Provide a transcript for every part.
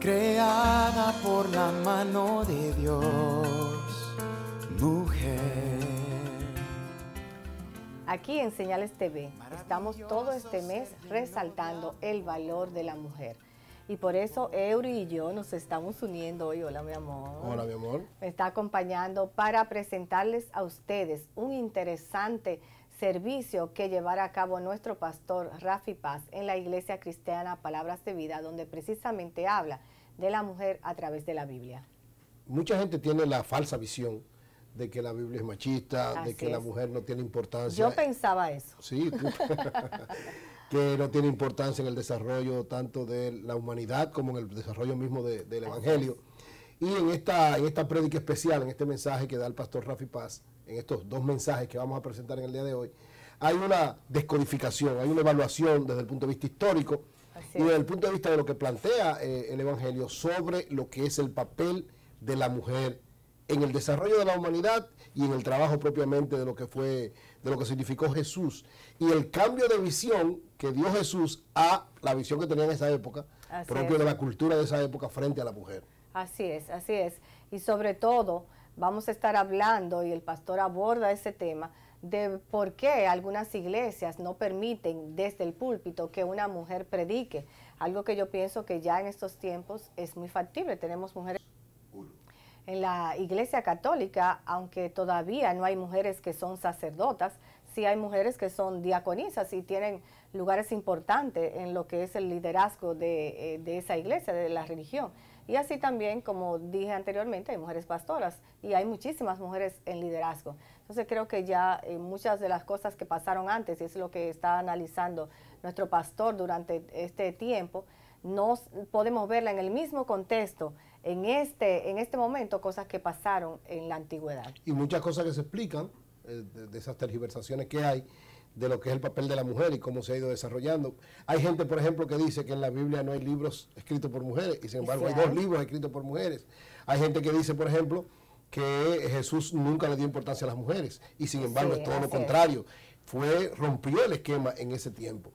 creada por la mano de Dios, mujer. Aquí en Señales TV estamos todo este mes resaltando el valor de la mujer. Y por eso Eury y yo nos estamos uniendo hoy. Hola, mi amor. Hola, mi amor. Me está acompañando para presentarles a ustedes un interesante servicio que llevará a cabo nuestro pastor Rafi Paz en la Iglesia Cristiana Palabras de Vida, donde precisamente habla de la mujer a través de la Biblia. Mucha gente tiene la falsa visión de que la Biblia es machista, de que la mujer no tiene importancia. Yo pensaba eso. Sí, tú. que no tiene importancia en el desarrollo tanto de la humanidad como en el desarrollo mismo de- del Evangelio. Y en esta, en esta prédica especial, en este mensaje que da el pastor Rafi Paz, en estos dos mensajes que vamos a presentar en el día de hoy, hay una descodificación, hay una evaluación desde el punto de vista histórico Así y es. desde el punto de vista de lo que plantea eh, el Evangelio sobre lo que es el papel de la mujer en el desarrollo de la humanidad y en el trabajo propiamente de lo que fue, de lo que significó Jesús. Y el cambio de visión que dio Jesús a la visión que tenía en esa época, Así propio es. de la cultura de esa época frente a la mujer. Así es, así es. Y sobre todo vamos a estar hablando, y el pastor aborda ese tema, de por qué algunas iglesias no permiten desde el púlpito que una mujer predique. Algo que yo pienso que ya en estos tiempos es muy factible. Tenemos mujeres en la iglesia católica, aunque todavía no hay mujeres que son sacerdotas, sí hay mujeres que son diaconisas y tienen lugares importantes en lo que es el liderazgo de, eh, de esa iglesia, de la religión. Y así también, como dije anteriormente, hay mujeres pastoras y hay muchísimas mujeres en liderazgo. Entonces creo que ya eh, muchas de las cosas que pasaron antes, y es lo que está analizando nuestro pastor durante este tiempo, no podemos verla en el mismo contexto en este, en este momento, cosas que pasaron en la antigüedad. Y muchas cosas que se explican eh, de esas tergiversaciones que hay de lo que es el papel de la mujer y cómo se ha ido desarrollando. Hay gente, por ejemplo, que dice que en la Biblia no hay libros escritos por mujeres y sin embargo sí hay dos libros escritos por mujeres. Hay gente que dice, por ejemplo, que Jesús nunca le dio importancia a las mujeres y sin embargo Sí, es todo lo contrario. Fue, rompió el esquema en ese tiempo.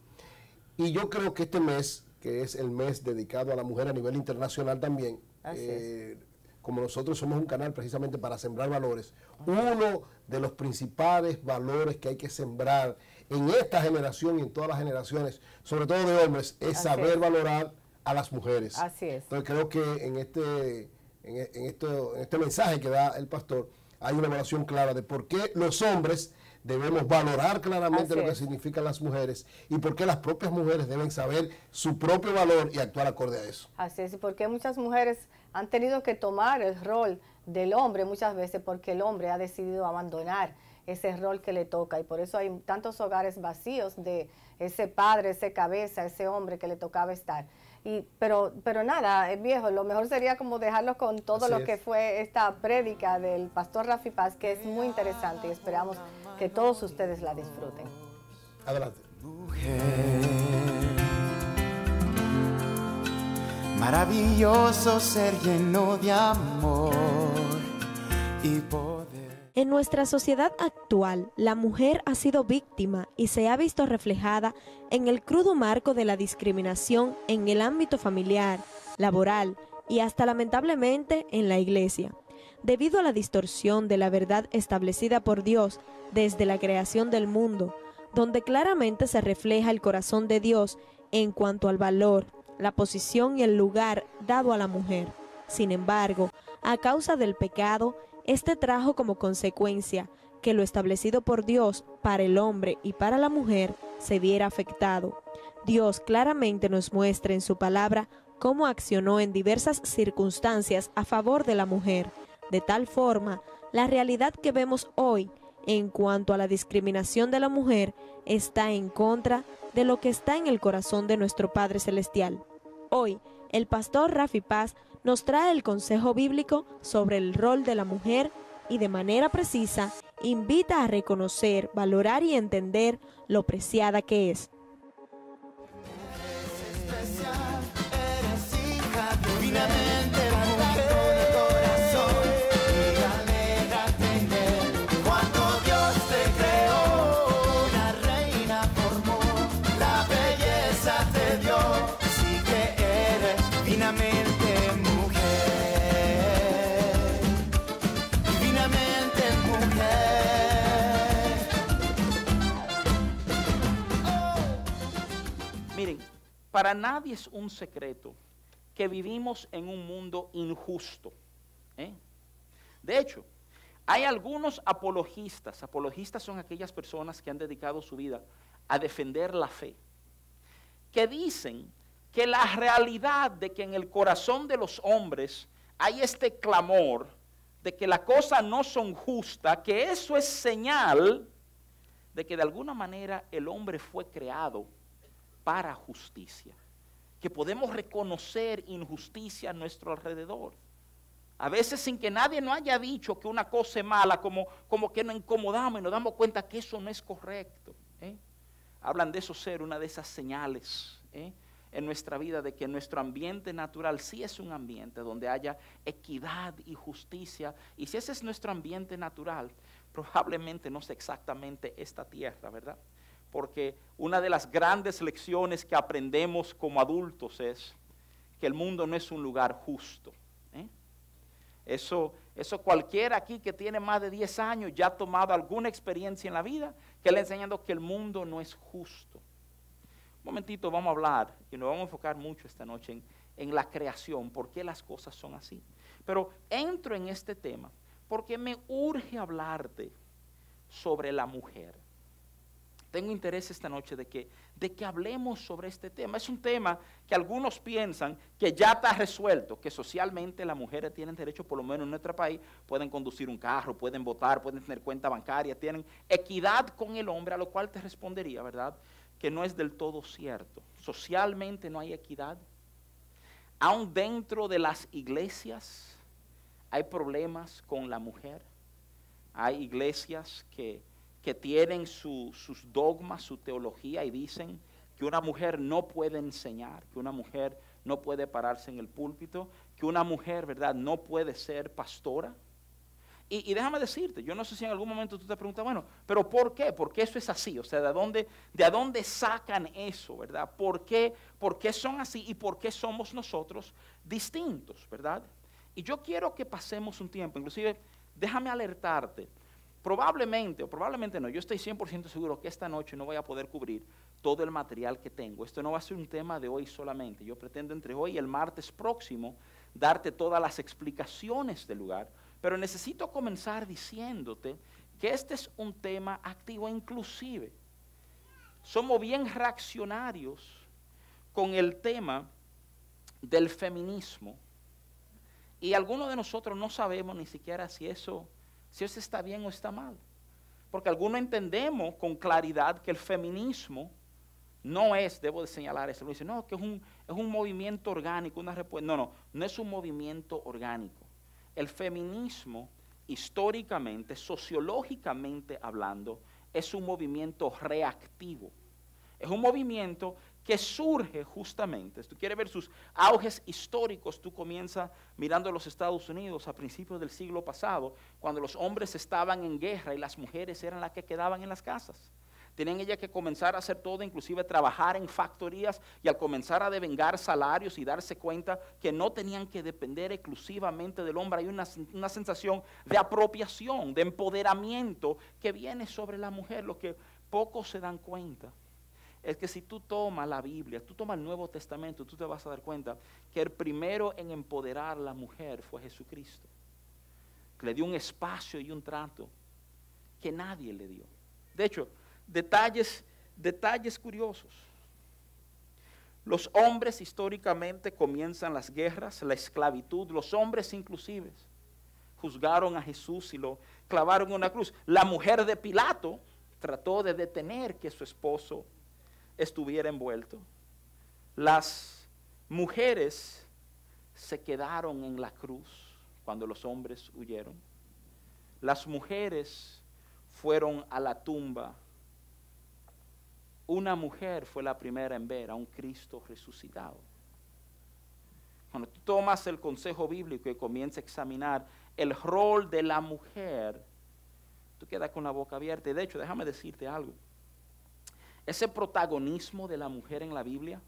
Y yo creo que este mes, que es el mes dedicado a la mujer a nivel internacional también, eh, como nosotros somos un canal precisamente para sembrar valores, uno de los principales valores que hay que sembrar en esta generación y en todas las generaciones, sobre todo de hombres, es Así saber es. valorar a las mujeres. Así es. Entonces creo que en este, en, en esto, en este mensaje que da el pastor hay una evaluación clara de por qué los hombres debemos valorar claramente Así lo que es. significan las mujeres y por qué las propias mujeres deben saber su propio valor y actuar acorde a eso. Así es, y porque muchas mujeres han tenido que tomar el rol del hombre muchas veces porque el hombre ha decidido abandonar ese rol que le toca y por eso hay tantos hogares vacíos de ese padre, ese cabeza, ese hombre que le tocaba estar. Y, pero, pero nada, eh, viejo, lo mejor sería como dejarlo con todo Así lo es. que fue esta prédica del pastor Rafi Paz, que es muy interesante y esperamos que todos ustedes la disfruten. Adelante. Maravilloso ser lleno de amor y poder. En nuestra sociedad actual, la mujer ha sido víctima y se ha visto reflejada en el crudo marco de la discriminación en el ámbito familiar, laboral y hasta lamentablemente en la iglesia, debido a la distorsión de la verdad establecida por Dios desde la creación del mundo, donde claramente se refleja el corazón de Dios en cuanto al valor, la posición y el lugar dado a la mujer. Sin embargo, a causa del pecado, este trajo como consecuencia que lo establecido por Dios para el hombre y para la mujer se viera afectado. Dios claramente nos muestra en su palabra cómo accionó en diversas circunstancias a favor de la mujer. De tal forma, la realidad que vemos hoy en cuanto a la discriminación de la mujer está en contra de lo que está en el corazón de nuestro Padre Celestial. Hoy, el pastor Rafi Paz nos trae el consejo bíblico sobre el rol de la mujer y de manera precisa invita a reconocer, valorar y entender lo preciada que es. Para nadie es un secreto que vivimos en un mundo injusto. ¿eh? De hecho, hay algunos apologistas, apologistas son aquellas personas que han dedicado su vida a defender la fe, que dicen que la realidad de que en el corazón de los hombres hay este clamor de que las cosas no son justas, que eso es señal de que de alguna manera el hombre fue creado para justicia, que podemos reconocer injusticia a nuestro alrededor. A veces sin que nadie nos haya dicho que una cosa es mala, como, como que nos incomodamos y nos damos cuenta que eso no es correcto. ¿eh? Hablan de eso ser una de esas señales ¿eh? en nuestra vida de que nuestro ambiente natural sí es un ambiente donde haya equidad y justicia. Y si ese es nuestro ambiente natural, probablemente no es exactamente esta tierra, ¿verdad? Porque una de las grandes lecciones que aprendemos como adultos es que el mundo no es un lugar justo. Eso, eso cualquiera aquí que tiene más de 10 años ya ha tomado alguna experiencia en la vida que le ha enseñado que el mundo no es justo. Un momentito vamos a hablar y nos vamos a enfocar mucho esta noche en, en la creación, por qué las cosas son así. Pero entro en este tema porque me urge hablarte sobre la mujer tengo interés esta noche de que, de que hablemos sobre este tema. Es un tema que algunos piensan que ya está resuelto, que socialmente las mujeres tienen derecho, por lo menos en nuestro país, pueden conducir un carro, pueden votar, pueden tener cuenta bancaria, tienen equidad con el hombre, a lo cual te respondería, ¿verdad? Que no es del todo cierto. Socialmente no hay equidad. Aún dentro de las iglesias hay problemas con la mujer. Hay iglesias que que tienen sus dogmas, su teología y dicen que una mujer no puede enseñar, que una mujer no puede pararse en el púlpito, que una mujer, ¿verdad?, no puede ser pastora. Y, déjame decirte, yo no sé si en algún momento tú te preguntas, bueno, pero ¿por qué? ¿Por qué eso es así? O sea, ¿de dónde, de dónde sacan eso, verdad? ¿Por qué, ¿Por qué son así y por qué somos nosotros distintos, verdad? Y yo quiero que pasemos un tiempo, inclusive déjame alertarte, Probablemente, o probablemente no, yo estoy 100% seguro que esta noche no voy a poder cubrir todo el material que tengo. Esto no va a ser un tema de hoy solamente. Yo pretendo entre hoy y el martes próximo darte todas las explicaciones del lugar, pero necesito comenzar diciéndote que este es un tema activo inclusive. Somos bien reaccionarios con el tema del feminismo y algunos de nosotros no sabemos ni siquiera si eso si eso está bien o está mal. Porque algunos entendemos con claridad que el feminismo no es, debo de señalar eso, dice, no, que es un, es un movimiento orgánico, una respuesta. No, no, no es un movimiento orgánico. El feminismo, históricamente, sociológicamente hablando, es un movimiento reactivo. Es un movimiento que surge justamente, si tú quieres ver sus auges históricos, tú comienzas mirando los Estados Unidos a principios del siglo pasado, cuando los hombres estaban en guerra y las mujeres eran las que quedaban en las casas. Tenían ellas que comenzar a hacer todo, inclusive trabajar en factorías y al comenzar a devengar salarios y darse cuenta que no tenían que depender exclusivamente del hombre. Hay una, una sensación de apropiación, de empoderamiento que viene sobre la mujer, lo que pocos se dan cuenta es que si tú tomas la Biblia, tú tomas el Nuevo Testamento, tú te vas a dar cuenta que el primero en empoderar a la mujer fue Jesucristo. Que le dio un espacio y un trato que nadie le dio. De hecho, detalles, detalles curiosos. Los hombres históricamente comienzan las guerras, la esclavitud, los hombres inclusive juzgaron a Jesús y lo clavaron en una cruz. La mujer de Pilato trató de detener que su esposo estuviera envuelto. Las mujeres se quedaron en la cruz cuando los hombres huyeron. Las mujeres fueron a la tumba. Una mujer fue la primera en ver a un Cristo resucitado. Cuando tú tomas el consejo bíblico y comienzas a examinar el rol de la mujer, tú quedas con la boca abierta. De hecho, déjame decirte algo. Ese protagonismo de la mujer en la Biblia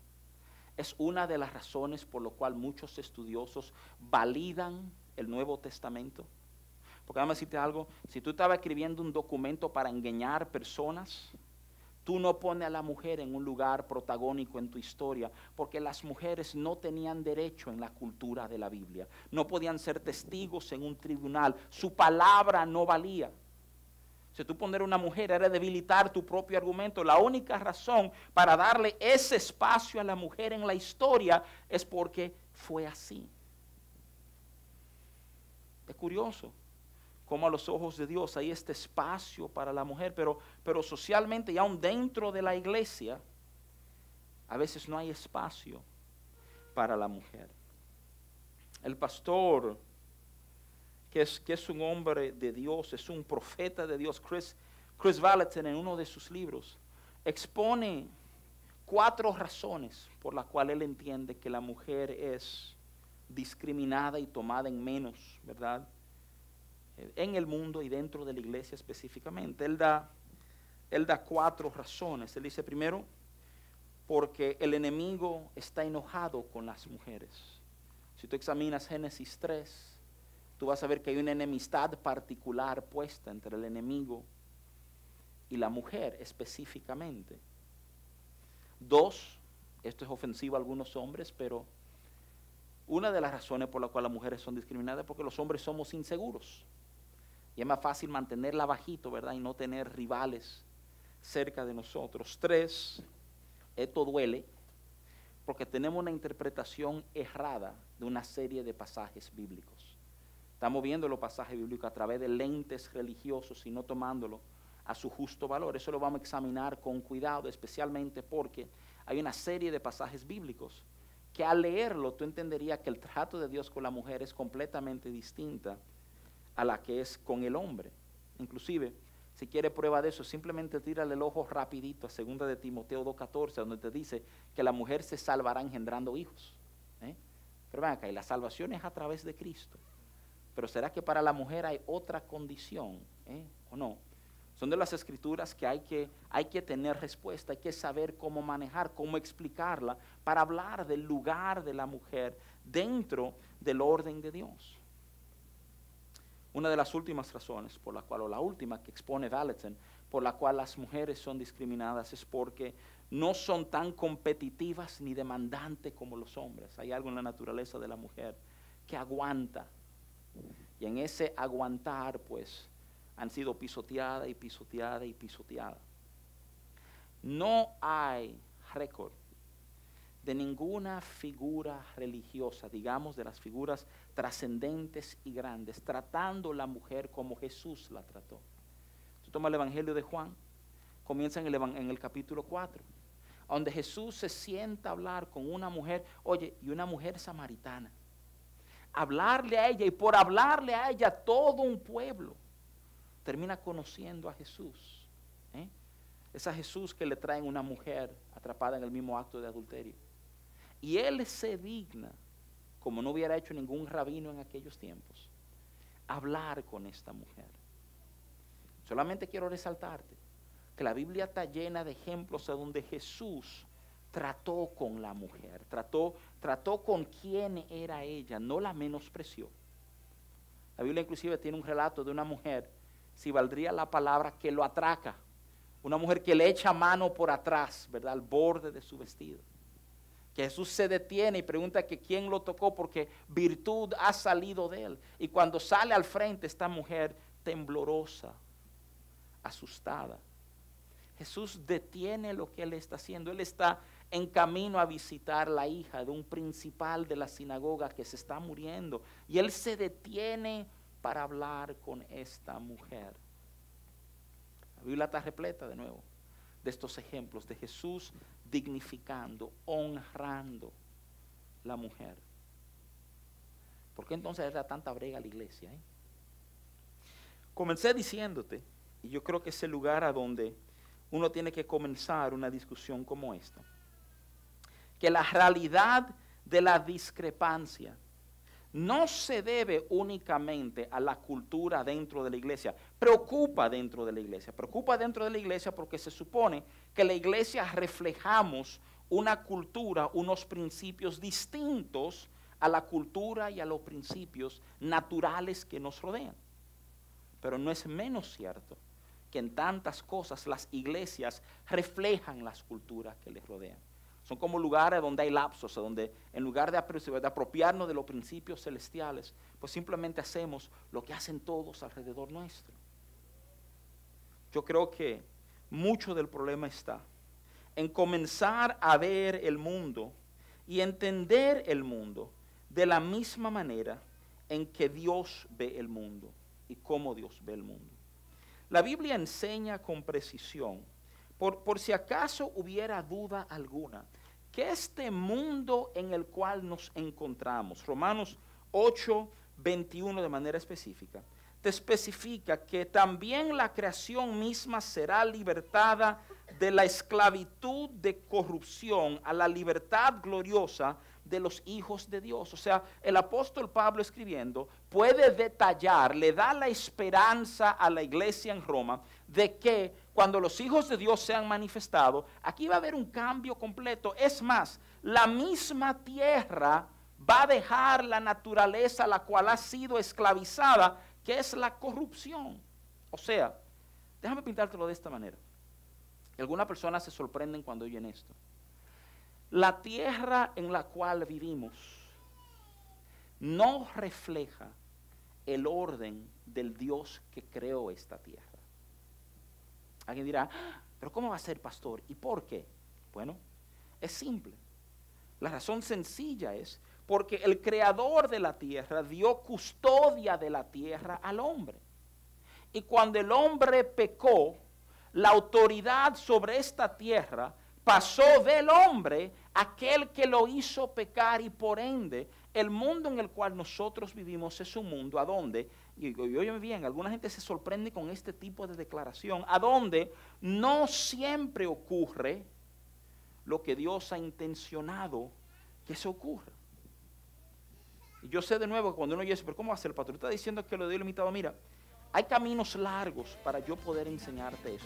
es una de las razones por lo cual muchos estudiosos validan el Nuevo Testamento. Porque déjame decirte algo, si tú estabas escribiendo un documento para engañar personas, Tú no pones a la mujer en un lugar protagónico en tu historia, porque las mujeres no tenían derecho en la cultura de la Biblia. No podían ser testigos en un tribunal. Su palabra no valía. Si tú poner una mujer era debilitar tu propio argumento. La única razón para darle ese espacio a la mujer en la historia es porque fue así. Es curioso cómo a los ojos de Dios hay este espacio para la mujer, pero, pero socialmente y aún dentro de la iglesia, a veces no hay espacio para la mujer. El pastor, que es, que es un hombre de Dios, es un profeta de Dios, Chris, Chris Valentin, en uno de sus libros, expone cuatro razones por las cuales él entiende que la mujer es discriminada y tomada en menos, ¿verdad? en el mundo y dentro de la iglesia específicamente. Él da, él da cuatro razones. Él dice primero, porque el enemigo está enojado con las mujeres. Si tú examinas Génesis 3, tú vas a ver que hay una enemistad particular puesta entre el enemigo y la mujer específicamente. Dos, esto es ofensivo a algunos hombres, pero una de las razones por las cuales las mujeres son discriminadas es porque los hombres somos inseguros. Y es más fácil mantenerla bajito, ¿verdad? Y no tener rivales cerca de nosotros. Tres, esto duele porque tenemos una interpretación errada de una serie de pasajes bíblicos. Estamos viendo los pasajes bíblicos a través de lentes religiosos y no tomándolo a su justo valor. Eso lo vamos a examinar con cuidado, especialmente porque hay una serie de pasajes bíblicos que al leerlo tú entenderías que el trato de Dios con la mujer es completamente distinta a la que es con el hombre. Inclusive, si quiere prueba de eso, simplemente tírale el ojo rapidito a 2 de Timoteo 2.14, donde te dice que la mujer se salvará engendrando hijos. ¿eh? Pero ven acá, y la salvación es a través de Cristo. Pero ¿será que para la mujer hay otra condición? ¿eh? ¿O no? Son de las escrituras que hay, que hay que tener respuesta, hay que saber cómo manejar, cómo explicarla, para hablar del lugar de la mujer dentro del orden de Dios. Una de las últimas razones por la cual, o la última que expone Valentin, por la cual las mujeres son discriminadas es porque no son tan competitivas ni demandantes como los hombres. Hay algo en la naturaleza de la mujer que aguanta. Y en ese aguantar, pues, han sido pisoteadas y pisoteadas y pisoteadas. No hay récord de ninguna figura religiosa, digamos de las figuras trascendentes y grandes, tratando la mujer como Jesús la trató. Tú tomas el Evangelio de Juan, comienza en el, en el capítulo 4, donde Jesús se sienta a hablar con una mujer, oye, y una mujer samaritana. Hablarle a ella y por hablarle a ella todo un pueblo termina conociendo a Jesús. ¿eh? Es a Jesús que le traen una mujer atrapada en el mismo acto de adulterio. Y él se digna, como no hubiera hecho ningún rabino en aquellos tiempos, hablar con esta mujer. Solamente quiero resaltarte que la Biblia está llena de ejemplos a donde Jesús trató con la mujer, trató, trató con quién era ella, no la menospreció. La Biblia inclusive tiene un relato de una mujer, si valdría la palabra, que lo atraca. Una mujer que le echa mano por atrás, ¿verdad? Al borde de su vestido. Jesús se detiene y pregunta que quién lo tocó porque virtud ha salido de él. Y cuando sale al frente esta mujer temblorosa, asustada, Jesús detiene lo que él está haciendo. Él está en camino a visitar la hija de un principal de la sinagoga que se está muriendo. Y él se detiene para hablar con esta mujer. La Biblia está repleta de nuevo de estos ejemplos de Jesús dignificando, honrando la mujer. ¿Por qué entonces era tanta brega la iglesia? Eh? Comencé diciéndote, y yo creo que es el lugar a donde uno tiene que comenzar una discusión como esta, que la realidad de la discrepancia no se debe únicamente a la cultura dentro de la iglesia, preocupa dentro de la iglesia, preocupa dentro de la iglesia porque se supone que la iglesia reflejamos una cultura, unos principios distintos a la cultura y a los principios naturales que nos rodean. Pero no es menos cierto que en tantas cosas las iglesias reflejan las culturas que les rodean. Son como lugares donde hay lapsos, donde en lugar de, apro- de apropiarnos de los principios celestiales, pues simplemente hacemos lo que hacen todos alrededor nuestro. Yo creo que mucho del problema está en comenzar a ver el mundo y entender el mundo de la misma manera en que Dios ve el mundo y cómo Dios ve el mundo. La Biblia enseña con precisión, por, si acaso hubiera duda alguna, que este mundo en el cual nos encontramos, Romanos 8, 21 de manera específica, te especifica que también la creación misma será libertada de la esclavitud de corrupción a la libertad gloriosa de los hijos de Dios. O sea, el apóstol Pablo escribiendo puede detallar, le da la esperanza a la iglesia en Roma de que cuando los hijos de Dios sean manifestados, aquí va a haber un cambio completo. Es más, la misma tierra va a dejar la naturaleza la cual ha sido esclavizada, que es la corrupción. O sea, déjame pintártelo de esta manera. Algunas personas se sorprenden cuando oyen esto. La tierra en la cual vivimos no refleja el orden del Dios que creó esta tierra. Alguien dirá, "Ah, pero ¿cómo va a ser pastor? ¿Y por qué? Bueno, es simple. La razón sencilla es porque el creador de la tierra dio custodia de la tierra al hombre. Y cuando el hombre pecó, la autoridad sobre esta tierra pasó del hombre a aquel que lo hizo pecar y por ende el mundo en el cual nosotros vivimos es un mundo a donde, y, y óyeme bien, alguna gente se sorprende con este tipo de declaración, a donde no siempre ocurre lo que Dios ha intencionado que se ocurra. Y yo sé de nuevo que cuando uno dice, pero ¿cómo va a ser, pastor? Está diciendo que lo dio limitado. Mira, hay caminos largos para yo poder enseñarte eso.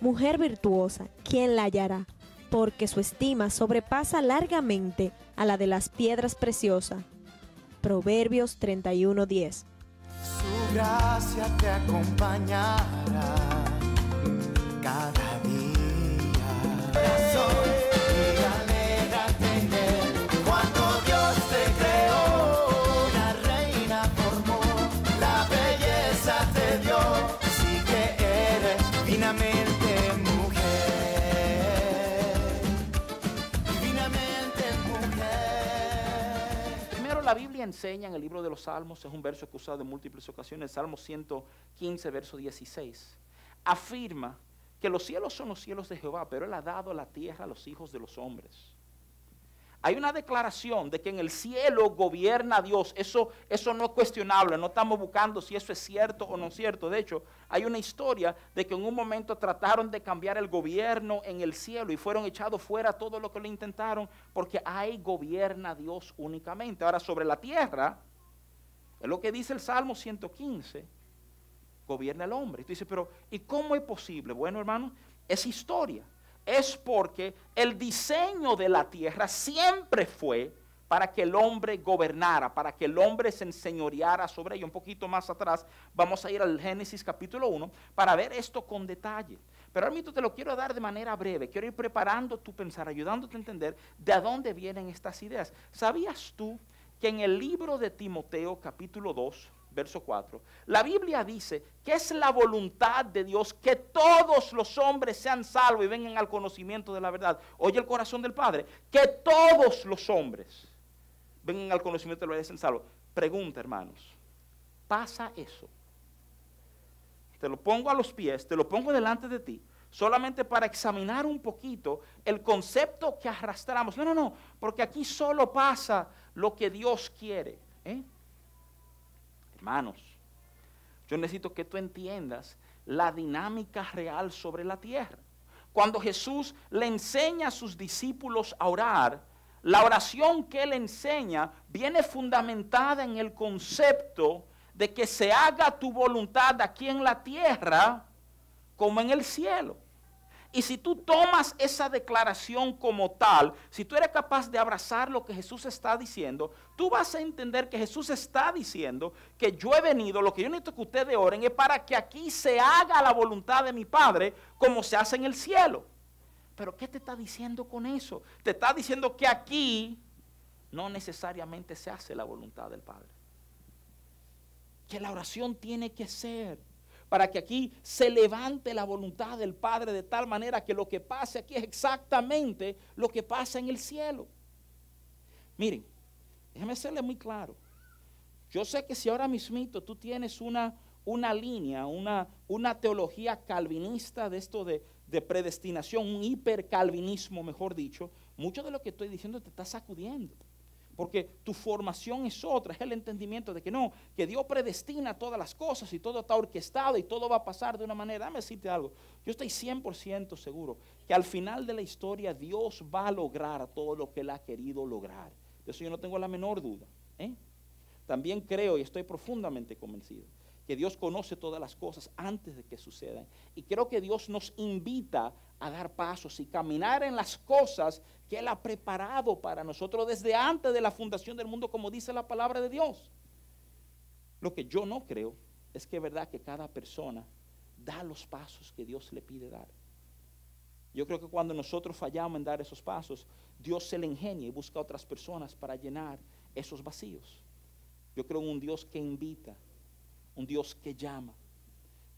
Mujer virtuosa, ¿quién la hallará? Porque su estima sobrepasa largamente a la de las piedras preciosas. Proverbios 31:10. Su gracia te acompañará cada día. La Biblia enseña en el libro de los Salmos, es un verso que usado en múltiples ocasiones, Salmo 115, verso 16, afirma que los cielos son los cielos de Jehová, pero Él ha dado la tierra a los hijos de los hombres. Hay una declaración de que en el cielo gobierna Dios. Eso, eso no es cuestionable. No estamos buscando si eso es cierto o no es cierto. De hecho, hay una historia de que en un momento trataron de cambiar el gobierno en el cielo y fueron echados fuera todo lo que lo intentaron porque ahí gobierna Dios únicamente. Ahora, sobre la tierra, es lo que dice el Salmo 115, gobierna el hombre. Y tú dices, pero ¿y cómo es posible? Bueno, hermano, es historia es porque el diseño de la tierra siempre fue para que el hombre gobernara, para que el hombre se enseñoreara sobre ella. Un poquito más atrás vamos a ir al Génesis capítulo 1 para ver esto con detalle. Pero ahora mismo te lo quiero dar de manera breve. Quiero ir preparando tu pensar, ayudándote a entender de dónde vienen estas ideas. ¿Sabías tú que en el libro de Timoteo capítulo 2, verso 4, la Biblia dice que es la voluntad de Dios que todos los hombres sean salvos y vengan al conocimiento de la verdad. Oye el corazón del Padre, que todos los hombres vengan al conocimiento de la verdad y sean salvos. Pregunta, hermanos, ¿pasa eso? Te lo pongo a los pies, te lo pongo delante de ti, solamente para examinar un poquito el concepto que arrastramos. No, no, no, porque aquí solo pasa lo que Dios quiere. ¿eh? Hermanos, yo necesito que tú entiendas la dinámica real sobre la tierra. Cuando Jesús le enseña a sus discípulos a orar, la oración que él enseña viene fundamentada en el concepto de que se haga tu voluntad aquí en la tierra como en el cielo. Y si tú tomas esa declaración como tal, si tú eres capaz de abrazar lo que Jesús está diciendo, tú vas a entender que Jesús está diciendo que yo he venido, lo que yo necesito que ustedes oren es para que aquí se haga la voluntad de mi Padre como se hace en el cielo. Pero ¿qué te está diciendo con eso? Te está diciendo que aquí no necesariamente se hace la voluntad del Padre. Que la oración tiene que ser para que aquí se levante la voluntad del Padre de tal manera que lo que pase aquí es exactamente lo que pasa en el cielo. Miren, déjeme serle muy claro. Yo sé que si ahora mismito tú tienes una, una línea, una, una teología calvinista de esto de, de predestinación, un hipercalvinismo, mejor dicho, mucho de lo que estoy diciendo te está sacudiendo. Porque tu formación es otra, es el entendimiento de que no, que Dios predestina todas las cosas y todo está orquestado y todo va a pasar de una manera. Dame decirte algo, yo estoy 100% seguro que al final de la historia Dios va a lograr todo lo que Él ha querido lograr. De eso yo no tengo la menor duda. ¿eh? También creo y estoy profundamente convencido que Dios conoce todas las cosas antes de que sucedan. Y creo que Dios nos invita a dar pasos y caminar en las cosas que Él ha preparado para nosotros desde antes de la fundación del mundo, como dice la palabra de Dios. Lo que yo no creo es que es verdad que cada persona da los pasos que Dios le pide dar. Yo creo que cuando nosotros fallamos en dar esos pasos, Dios se le ingenia y busca a otras personas para llenar esos vacíos. Yo creo en un Dios que invita, un Dios que llama,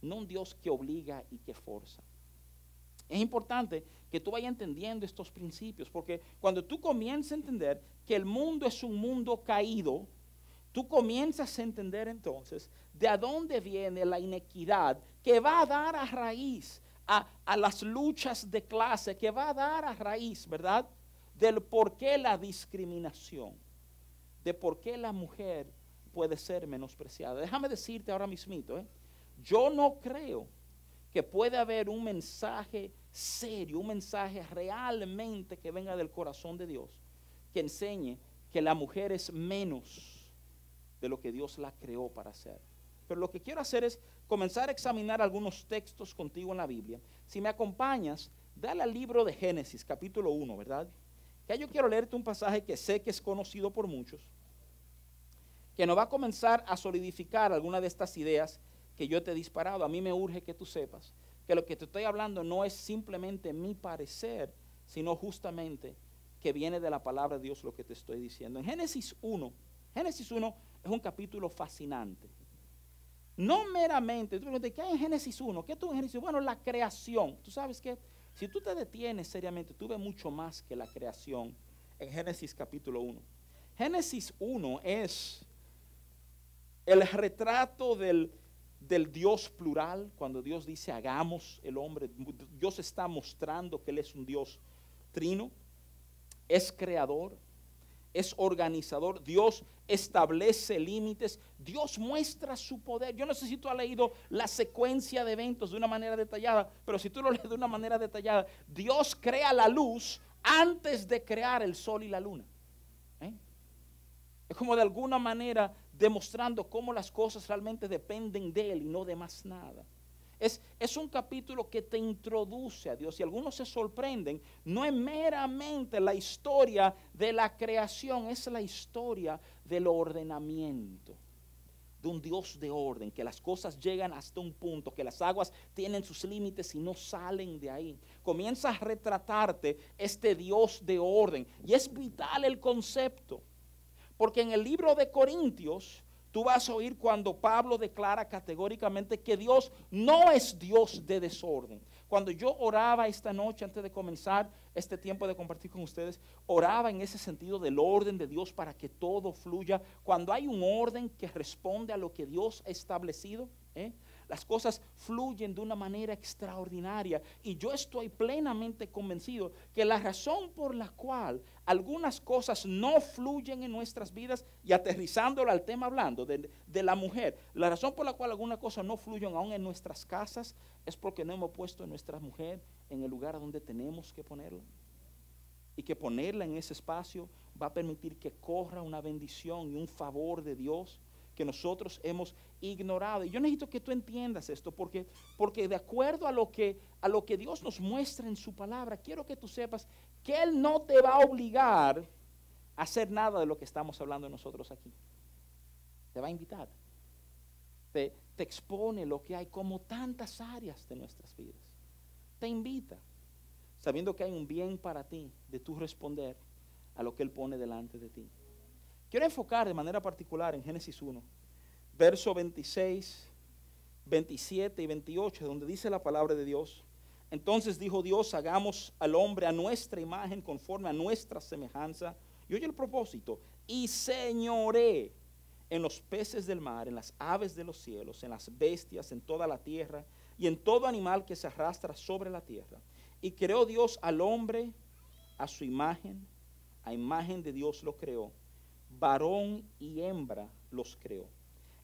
no un Dios que obliga y que forza. Es importante que tú vayas entendiendo estos principios, porque cuando tú comienzas a entender que el mundo es un mundo caído, tú comienzas a entender entonces de dónde viene la inequidad que va a dar a raíz a, las luchas de clase, que va a dar a raíz, ¿verdad? Del por qué la discriminación, de por qué la mujer puede ser menospreciada. Déjame decirte ahora mismito, ¿eh? yo no creo que puede haber un mensaje serio, un mensaje realmente que venga del corazón de Dios, que enseñe que la mujer es menos de lo que Dios la creó para ser. Pero lo que quiero hacer es comenzar a examinar algunos textos contigo en la Biblia. Si me acompañas, dale al libro de Génesis, capítulo 1, ¿verdad? Que yo quiero leerte un pasaje que sé que es conocido por muchos, que nos va a comenzar a solidificar alguna de estas ideas que yo te he disparado. A mí me urge que tú sepas que lo que te estoy hablando no es simplemente mi parecer, sino justamente que viene de la palabra de Dios lo que te estoy diciendo. En Génesis 1, Génesis 1 es un capítulo fascinante. No meramente, tú preguntas, ¿qué hay en Génesis 1? ¿Qué tú en Génesis 1? Bueno, la creación. Tú sabes que si tú te detienes seriamente, tú ves mucho más que la creación en Génesis capítulo 1. Génesis 1 es el retrato del, del Dios plural, cuando Dios dice hagamos el hombre, Dios está mostrando que Él es un Dios trino, es creador, es organizador, Dios establece límites, Dios muestra su poder. Yo no sé si tú has leído la secuencia de eventos de una manera detallada, pero si tú lo lees de una manera detallada, Dios crea la luz antes de crear el sol y la luna. Como de alguna manera demostrando cómo las cosas realmente dependen de Él y no de más nada. Es, es, un capítulo que te introduce a Dios y algunos se sorprenden. No es meramente la historia de la creación, es la historia del ordenamiento, de un Dios de orden, que las cosas llegan hasta un punto, que las aguas tienen sus límites y no salen de ahí. Comienza a retratarte este Dios de orden y es vital el concepto. Porque en el libro de Corintios, tú vas a oír cuando Pablo declara categóricamente que Dios no es Dios de desorden. Cuando yo oraba esta noche antes de comenzar este tiempo de compartir con ustedes, oraba en ese sentido del orden de Dios para que todo fluya. Cuando hay un orden que responde a lo que Dios ha establecido, ¿eh? Las cosas fluyen de una manera extraordinaria. Y yo estoy plenamente convencido que la razón por la cual algunas cosas no fluyen en nuestras vidas, y aterrizándolo al tema hablando de, de la mujer, la razón por la cual algunas cosas no fluyen aún en nuestras casas es porque no hemos puesto a nuestra mujer en el lugar donde tenemos que ponerla. Y que ponerla en ese espacio va a permitir que corra una bendición y un favor de Dios que nosotros hemos ignorado. Y yo necesito que tú entiendas esto, porque, porque de acuerdo a lo, que, a lo que Dios nos muestra en su palabra, quiero que tú sepas que Él no te va a obligar a hacer nada de lo que estamos hablando nosotros aquí. Te va a invitar. Te, te expone lo que hay como tantas áreas de nuestras vidas. Te invita, sabiendo que hay un bien para ti de tú responder a lo que Él pone delante de ti. Quiero enfocar de manera particular en Génesis 1, verso 26, 27 y 28, donde dice la palabra de Dios. Entonces dijo Dios, hagamos al hombre a nuestra imagen, conforme a nuestra semejanza. Y oye el propósito, y señoré en los peces del mar, en las aves de los cielos, en las bestias, en toda la tierra y en todo animal que se arrastra sobre la tierra. Y creó Dios al hombre a su imagen, a imagen de Dios lo creó, varón y hembra los creó.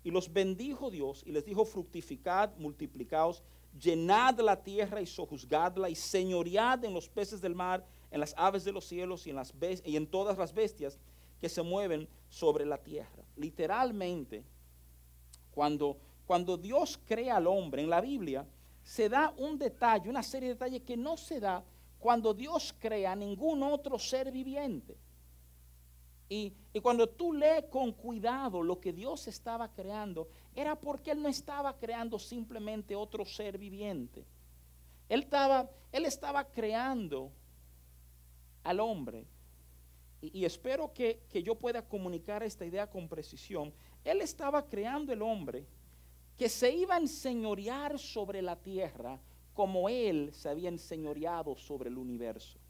Y los bendijo Dios y les dijo, fructificad, multiplicaos, llenad la tierra y sojuzgadla y señoread en los peces del mar, en las aves de los cielos y en, las y en todas las bestias que se mueven sobre la tierra. Literalmente, cuando, cuando Dios crea al hombre en la Biblia, se da un detalle, una serie de detalles que no se da cuando Dios crea ningún otro ser viviente. Y, cuando tú lees con cuidado lo que Dios estaba creando, era porque Él no estaba creando simplemente otro ser viviente. Él estaba, él estaba creando al hombre. Y, y espero que, que yo pueda comunicar esta idea con precisión. Él estaba creando el hombre que se iba a enseñorear sobre la tierra como Él se había enseñoreado sobre el universo.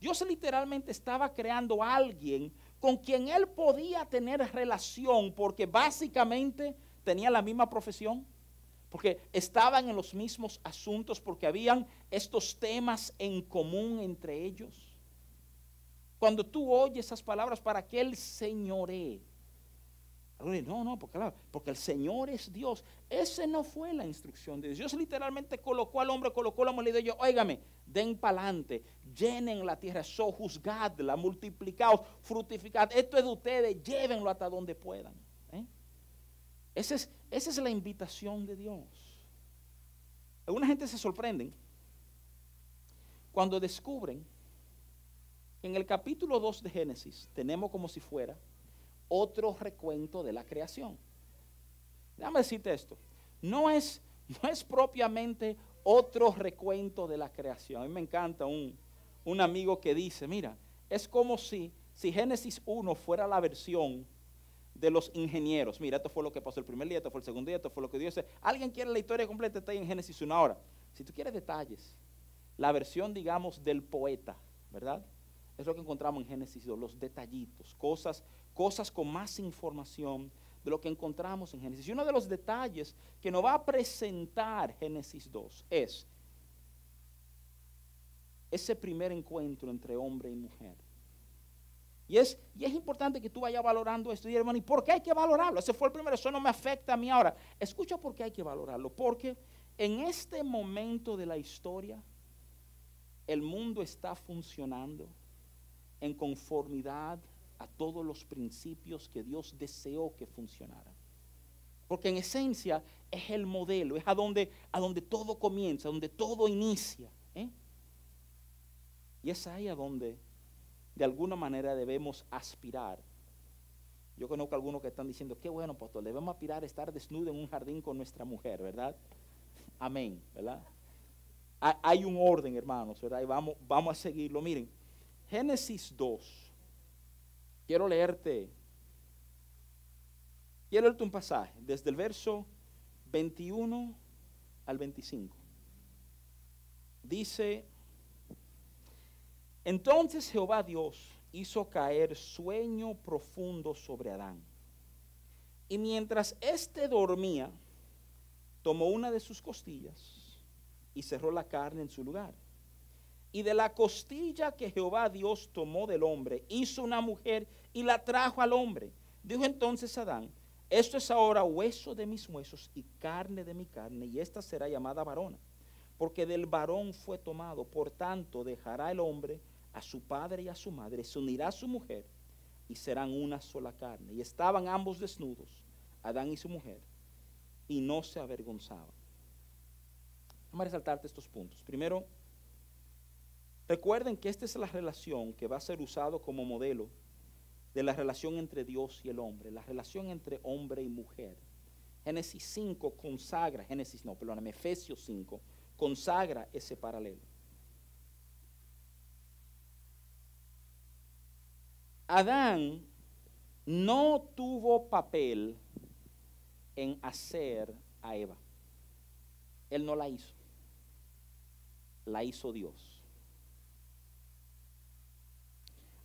Dios literalmente estaba creando a alguien con quien Él podía tener relación porque básicamente tenía la misma profesión, porque estaban en los mismos asuntos, porque habían estos temas en común entre ellos. Cuando tú oyes esas palabras para que Él señoree, no, no, porque, el Señor es Dios. Esa no fue la instrucción de Dios. Dios literalmente colocó al hombre, colocó la mujer y dijo, óigame, den pa'lante, llenen la tierra, sojuzgadla, multiplicaos, frutificad. Esto es de ustedes, llévenlo hasta donde puedan. ¿eh? Esa, es, esa es la invitación de Dios. Alguna gente se sorprenden cuando descubren en el capítulo 2 de Génesis tenemos como si fuera otro recuento de la creación. Déjame decirte esto. No es, no es propiamente otro recuento de la creación. A mí me encanta un, un amigo que dice, mira, es como si, si Génesis 1 fuera la versión de los ingenieros. Mira, esto fue lo que pasó el primer día, esto fue el segundo día, esto fue lo que Dios dice. Alguien quiere la historia completa, está ahí en Génesis 1 ahora. Si tú quieres detalles, la versión, digamos, del poeta, ¿verdad? Es lo que encontramos en Génesis 2, los detallitos, cosas cosas con más información de lo que encontramos en Génesis. Y uno de los detalles que nos va a presentar Génesis 2 es ese primer encuentro entre hombre y mujer. Y es, y es importante que tú vayas valorando esto. Y hermano, ¿y por qué hay que valorarlo? Ese fue el primero, eso no me afecta a mí ahora. Escucha por qué hay que valorarlo. Porque en este momento de la historia, el mundo está funcionando en conformidad a todos los principios que Dios deseó que funcionaran. Porque en esencia es el modelo, es a donde, a donde todo comienza, donde todo inicia. ¿eh? Y es ahí a donde de alguna manera debemos aspirar. Yo conozco a algunos que están diciendo, qué bueno, pastor, debemos aspirar a estar desnudo en un jardín con nuestra mujer, ¿verdad? Amén, ¿verdad? Hay un orden, hermanos, ¿verdad? Y vamos, vamos a seguirlo. Miren, Génesis 2 Quiero leerte, quiero leerte un pasaje desde el verso 21 al 25. Dice, entonces Jehová Dios hizo caer sueño profundo sobre Adán. Y mientras éste dormía, tomó una de sus costillas y cerró la carne en su lugar. Y de la costilla que Jehová Dios tomó del hombre, hizo una mujer y la trajo al hombre. Dijo entonces Adán, esto es ahora hueso de mis huesos y carne de mi carne, y esta será llamada varona, porque del varón fue tomado. Por tanto, dejará el hombre a su padre y a su madre, se unirá a su mujer, y serán una sola carne. Y estaban ambos desnudos, Adán y su mujer, y no se avergonzaban. Vamos a resaltarte estos puntos. Primero, recuerden que esta es la relación que va a ser usado como modelo de la relación entre Dios y el hombre, la relación entre hombre y mujer. Génesis 5 consagra, Génesis no, perdóname, Efesios 5 consagra ese paralelo. Adán no tuvo papel en hacer a Eva. Él no la hizo. La hizo Dios.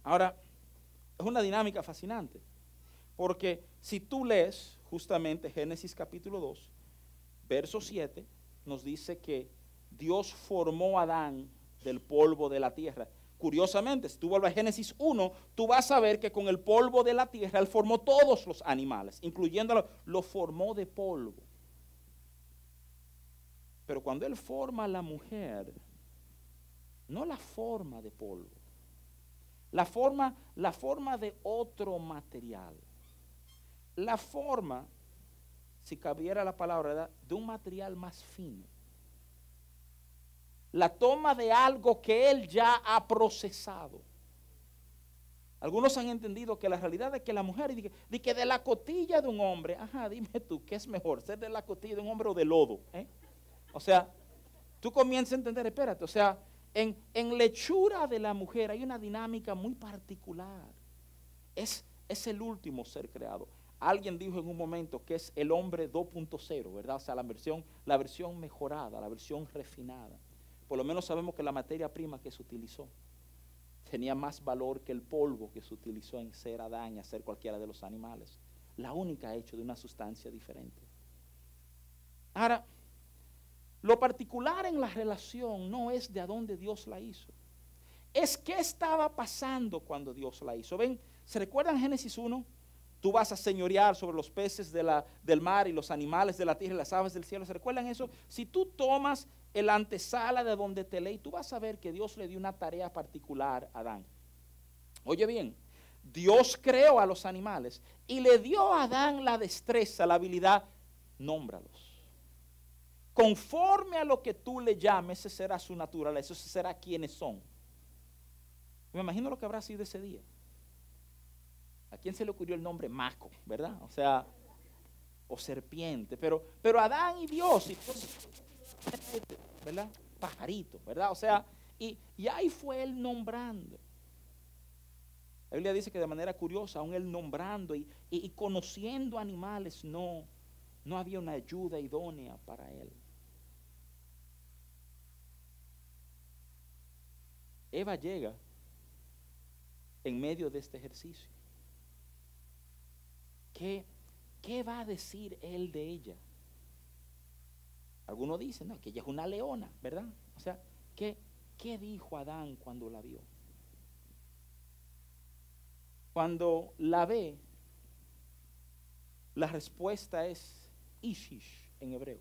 Ahora, es una dinámica fascinante, porque si tú lees justamente Génesis capítulo 2, verso 7, nos dice que Dios formó a Adán del polvo de la tierra. Curiosamente, si tú vuelves a Génesis 1, tú vas a ver que con el polvo de la tierra Él formó todos los animales, incluyéndolo, lo formó de polvo. Pero cuando Él forma a la mujer, no la forma de polvo, la forma, la forma de otro material. La forma, si cabiera la palabra, de un material más fino. La toma de algo que él ya ha procesado. Algunos han entendido que la realidad es que la mujer, de que, de la cotilla de un hombre, ajá, dime tú, ¿qué es mejor? ¿Ser de la cotilla de un hombre o de lodo? ¿Eh? O sea, tú comienzas a entender, espérate, o sea, en, en, lechura de la mujer hay una dinámica muy particular. Es, es el último ser creado. Alguien dijo en un momento que es el hombre 2.0, ¿verdad? O sea, la versión, la versión mejorada, la versión refinada. Por lo menos sabemos que la materia prima que se utilizó tenía más valor que el polvo que se utilizó en ser Adán y hacer cualquiera de los animales. La única hecho de una sustancia diferente. Ahora, lo particular en la relación no es de a dónde Dios la hizo. Es qué estaba pasando cuando Dios la hizo. Ven, ¿se recuerdan Génesis 1? Tú vas a señorear sobre los peces de la, del mar y los animales de la tierra y las aves del cielo. ¿Se recuerdan eso? Si tú tomas el antesala de donde te leí, tú vas a ver que Dios le dio una tarea particular a Adán. Oye bien, Dios creó a los animales y le dio a Adán la destreza, la habilidad, nómbralos. Conforme a lo que tú le llames, esa será su naturaleza, ese será quienes son. Me imagino lo que habrá sido ese día. ¿A quién se le ocurrió el nombre Maco, verdad? O sea, o serpiente, pero, pero Adán y Dios, y ¿verdad? Pajarito, ¿verdad? O sea, y, ahí fue él nombrando. La Biblia dice que de manera curiosa, aún él nombrando y, y conociendo animales, no, no había una ayuda idónea para él. Eva llega en medio de este ejercicio. ¿Qué, ¿Qué, va a decir él de ella? Algunos dicen no, que ella es una leona, ¿verdad? O sea, ¿qué, ¿qué dijo Adán cuando la vio? Cuando la ve, la respuesta es Ishish en hebreo,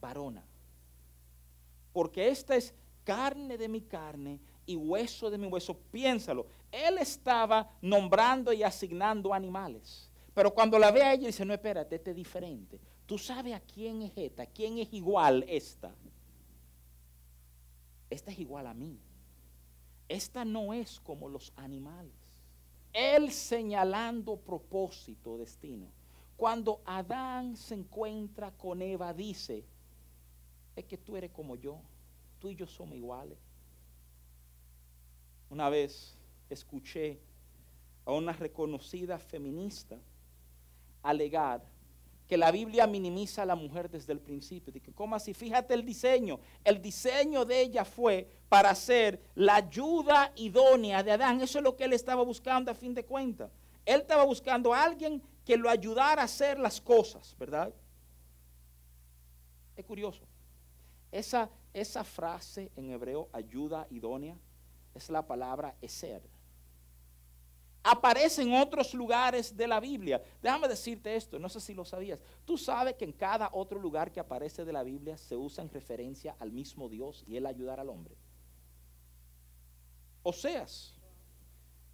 varona. Porque esta es carne de mi carne y hueso de mi hueso. Piénsalo. Él estaba nombrando y asignando animales. Pero cuando la ve a ella, dice, no, espérate, este es diferente. Tú sabes a quién es esta, quién es igual esta. Esta es igual a mí. Esta no es como los animales. Él señalando propósito, destino. Cuando Adán se encuentra con Eva, dice, es que tú eres como yo tú y yo somos iguales. Una vez escuché a una reconocida feminista alegar que la Biblia minimiza a la mujer desde el principio. Dice, ¿cómo así? Fíjate el diseño. El diseño de ella fue para ser la ayuda idónea de Adán. Eso es lo que él estaba buscando a fin de cuentas. Él estaba buscando a alguien que lo ayudara a hacer las cosas, ¿verdad? Es curioso. Esa, esa frase en hebreo, ayuda idónea, es la palabra eser. Aparece en otros lugares de la Biblia. Déjame decirte esto, no sé si lo sabías. Tú sabes que en cada otro lugar que aparece de la Biblia se usa en referencia al mismo Dios y él ayudar al hombre. Oseas,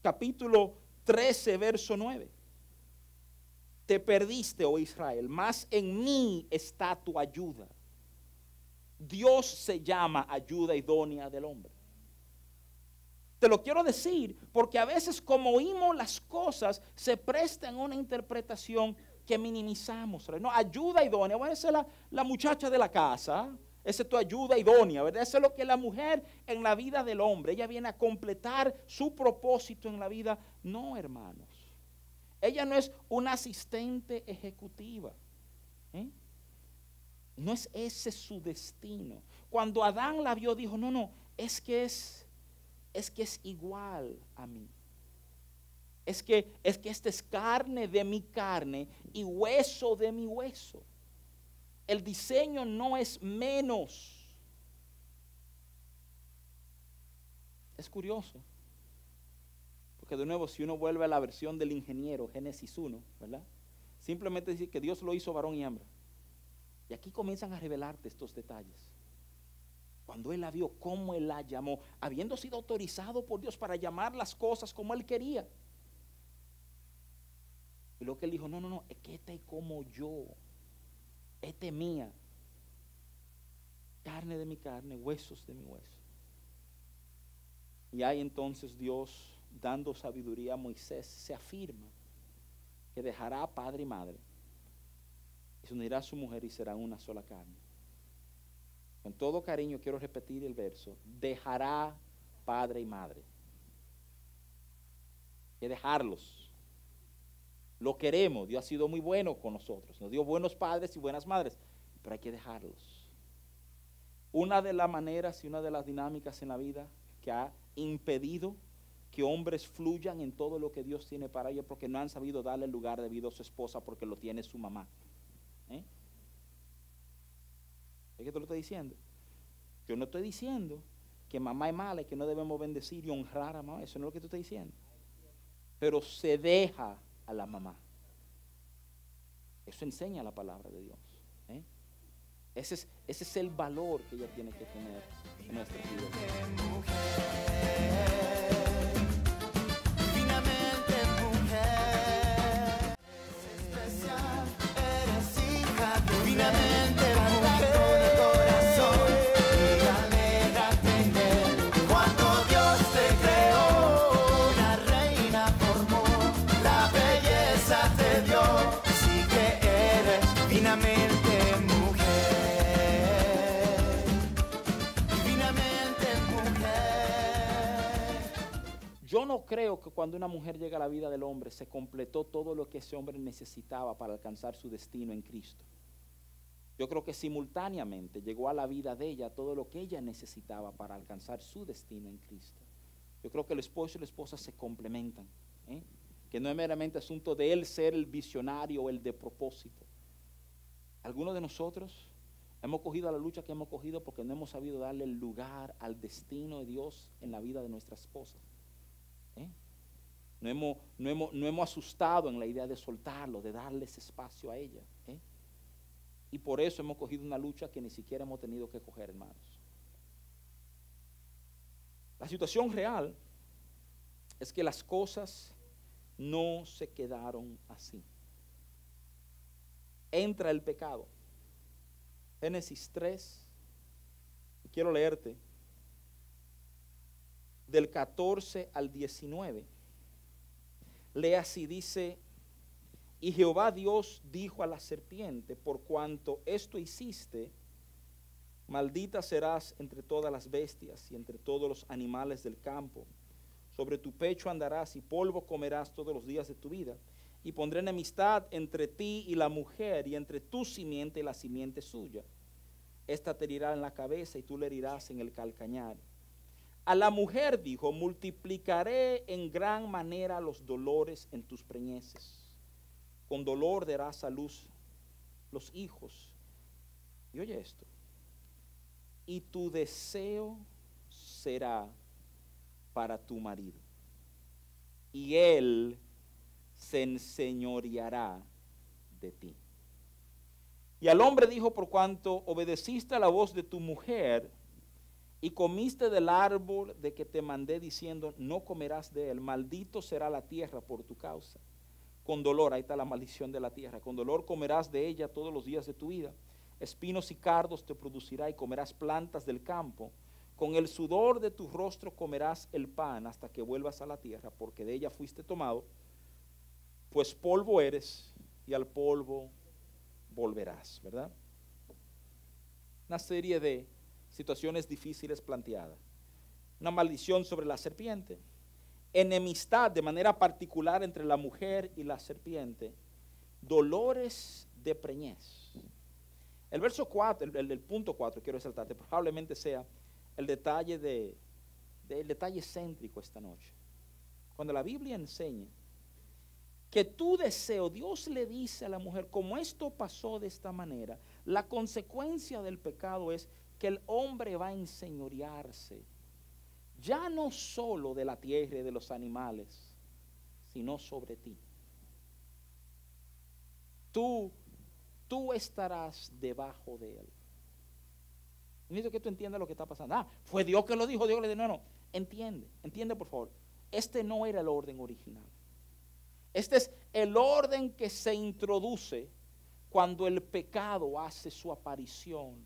capítulo 13, verso 9. te perdiste, oh Israel, mas en mí está tu ayuda. Dios se llama ayuda idónea del hombre. Te lo quiero decir porque a veces como oímos las cosas se prestan una interpretación que minimizamos. No, ayuda idónea. Bueno, esa es la, la muchacha de la casa. Esa es tu ayuda idónea, ¿verdad? Eso es lo que la mujer en la vida del hombre, ella viene a completar su propósito en la vida. No, hermanos. Ella no es una asistente ejecutiva. ¿eh? No es ese su destino. Cuando Adán la vio, dijo, no, no, es que es, es que es igual a mí. Es que, es que esta es carne de mi carne y hueso de mi hueso. El diseño no es menos. Es curioso. Porque de nuevo, si uno vuelve a la versión del ingeniero, Génesis 1, ¿verdad? Simplemente dice que Dios lo hizo varón y hembra. Y aquí comienzan a revelarte estos detalles. Cuando él la vio, cómo él la llamó, habiendo sido autorizado por Dios para llamar las cosas como él quería. Y lo que él dijo, no, no, no, es que este es como yo. Este es mía. Carne de mi carne, huesos de mi hueso. Y ahí entonces Dios, dando sabiduría a Moisés, se afirma que dejará a padre y madre y se unirá a su mujer y serán una sola carne. Con todo cariño quiero repetir el verso. Dejará padre y madre. Hay que dejarlos. Lo queremos. Dios ha sido muy bueno con nosotros. Nos dio buenos padres y buenas madres. Pero hay que dejarlos. Una de las maneras y una de las dinámicas en la vida que ha impedido que hombres fluyan en todo lo que Dios tiene para ellos porque no han sabido darle lugar debido a su esposa porque lo tiene su mamá. ¿Eh? ¿Es que te lo estoy diciendo? Yo no estoy diciendo que mamá es mala y que no debemos bendecir y honrar a mamá. Eso no es lo que tú estás diciendo. Pero se deja a la mamá. Eso enseña la palabra de Dios. ¿eh? Ese, es, ese es el valor que ella tiene que tener en nuestra vida. Divinamente mujer, divinamente mujer. Yo no creo que cuando una mujer llega a la vida del hombre se completó todo lo que ese hombre necesitaba para alcanzar su destino en Cristo. Yo creo que simultáneamente llegó a la vida de ella todo lo que ella necesitaba para alcanzar su destino en Cristo. Yo creo que el esposo y la esposa se complementan, ¿eh? que no es meramente asunto de él ser el visionario o el de propósito. Algunos de nosotros hemos cogido la lucha que hemos cogido porque no hemos sabido darle lugar al destino de Dios en la vida de nuestra esposa. ¿eh? No, hemos, asustado en la idea de soltarlo, de darle ese espacio a ella. ¿eh? Y por eso hemos cogido una lucha que ni siquiera hemos tenido que coger, hermanos. La situación real es que las cosas no se quedaron así. Entra el pecado. Génesis 3, y quiero leerte del 14 al 19. Lea así, dice, y Jehová Dios dijo a la serpiente, por cuanto esto hiciste, maldita serás entre todas las bestias y entre todos los animales del campo. Sobre tu pecho andarás y polvo comerás todos los días de tu vida. Y pondré enemistad entre ti y la mujer y entre tu simiente y la simiente suya. Esta te herirá en la cabeza y tú le herirás en el calcañar. A la mujer dijo, multiplicaré en gran manera los dolores en tus preñeces. Con dolor darás a luz los hijos. Y oye esto. Y tu deseo será para tu marido. Y él se enseñoreará de ti. Y al hombre dijo, por cuanto obedeciste a la voz de tu mujer, y comiste del árbol de que te mandé diciendo, no comerás de él, maldito será la tierra por tu causa. con dolor, ahí está la maldición de la tierra, con dolor comerás de ella todos los días de tu vida. Espinos y cardos te producirá y comerás plantas del campo. Con el sudor de tu rostro comerás el pan hasta que vuelvas a la tierra, porque de ella fuiste tomado, pues polvo eres y al polvo volverás, ¿verdad? Una serie de situaciones difíciles planteadas. Una maldición sobre la serpiente, enemistad de manera particular entre la mujer y la serpiente, dolores de preñez. El verso 4, el, punto 4, quiero resaltarte, probablemente sea el detalle de, de- el detalle céntrico esta noche. Cuando la Biblia enseña que tu deseo, Dios le dice a la mujer, como esto pasó de esta manera, la consecuencia del pecado es que el hombre va a enseñorearse, ya no solo de la tierra y de los animales, sino sobre ti. Tú, tú estarás debajo de él. Necesito que tú entiendas lo que está pasando. Ah, fue Dios que lo dijo, Dios le dijo. No, no, entiende, entiende por favor. Este no era el orden original. Este es el orden que se introduce cuando el pecado hace su aparición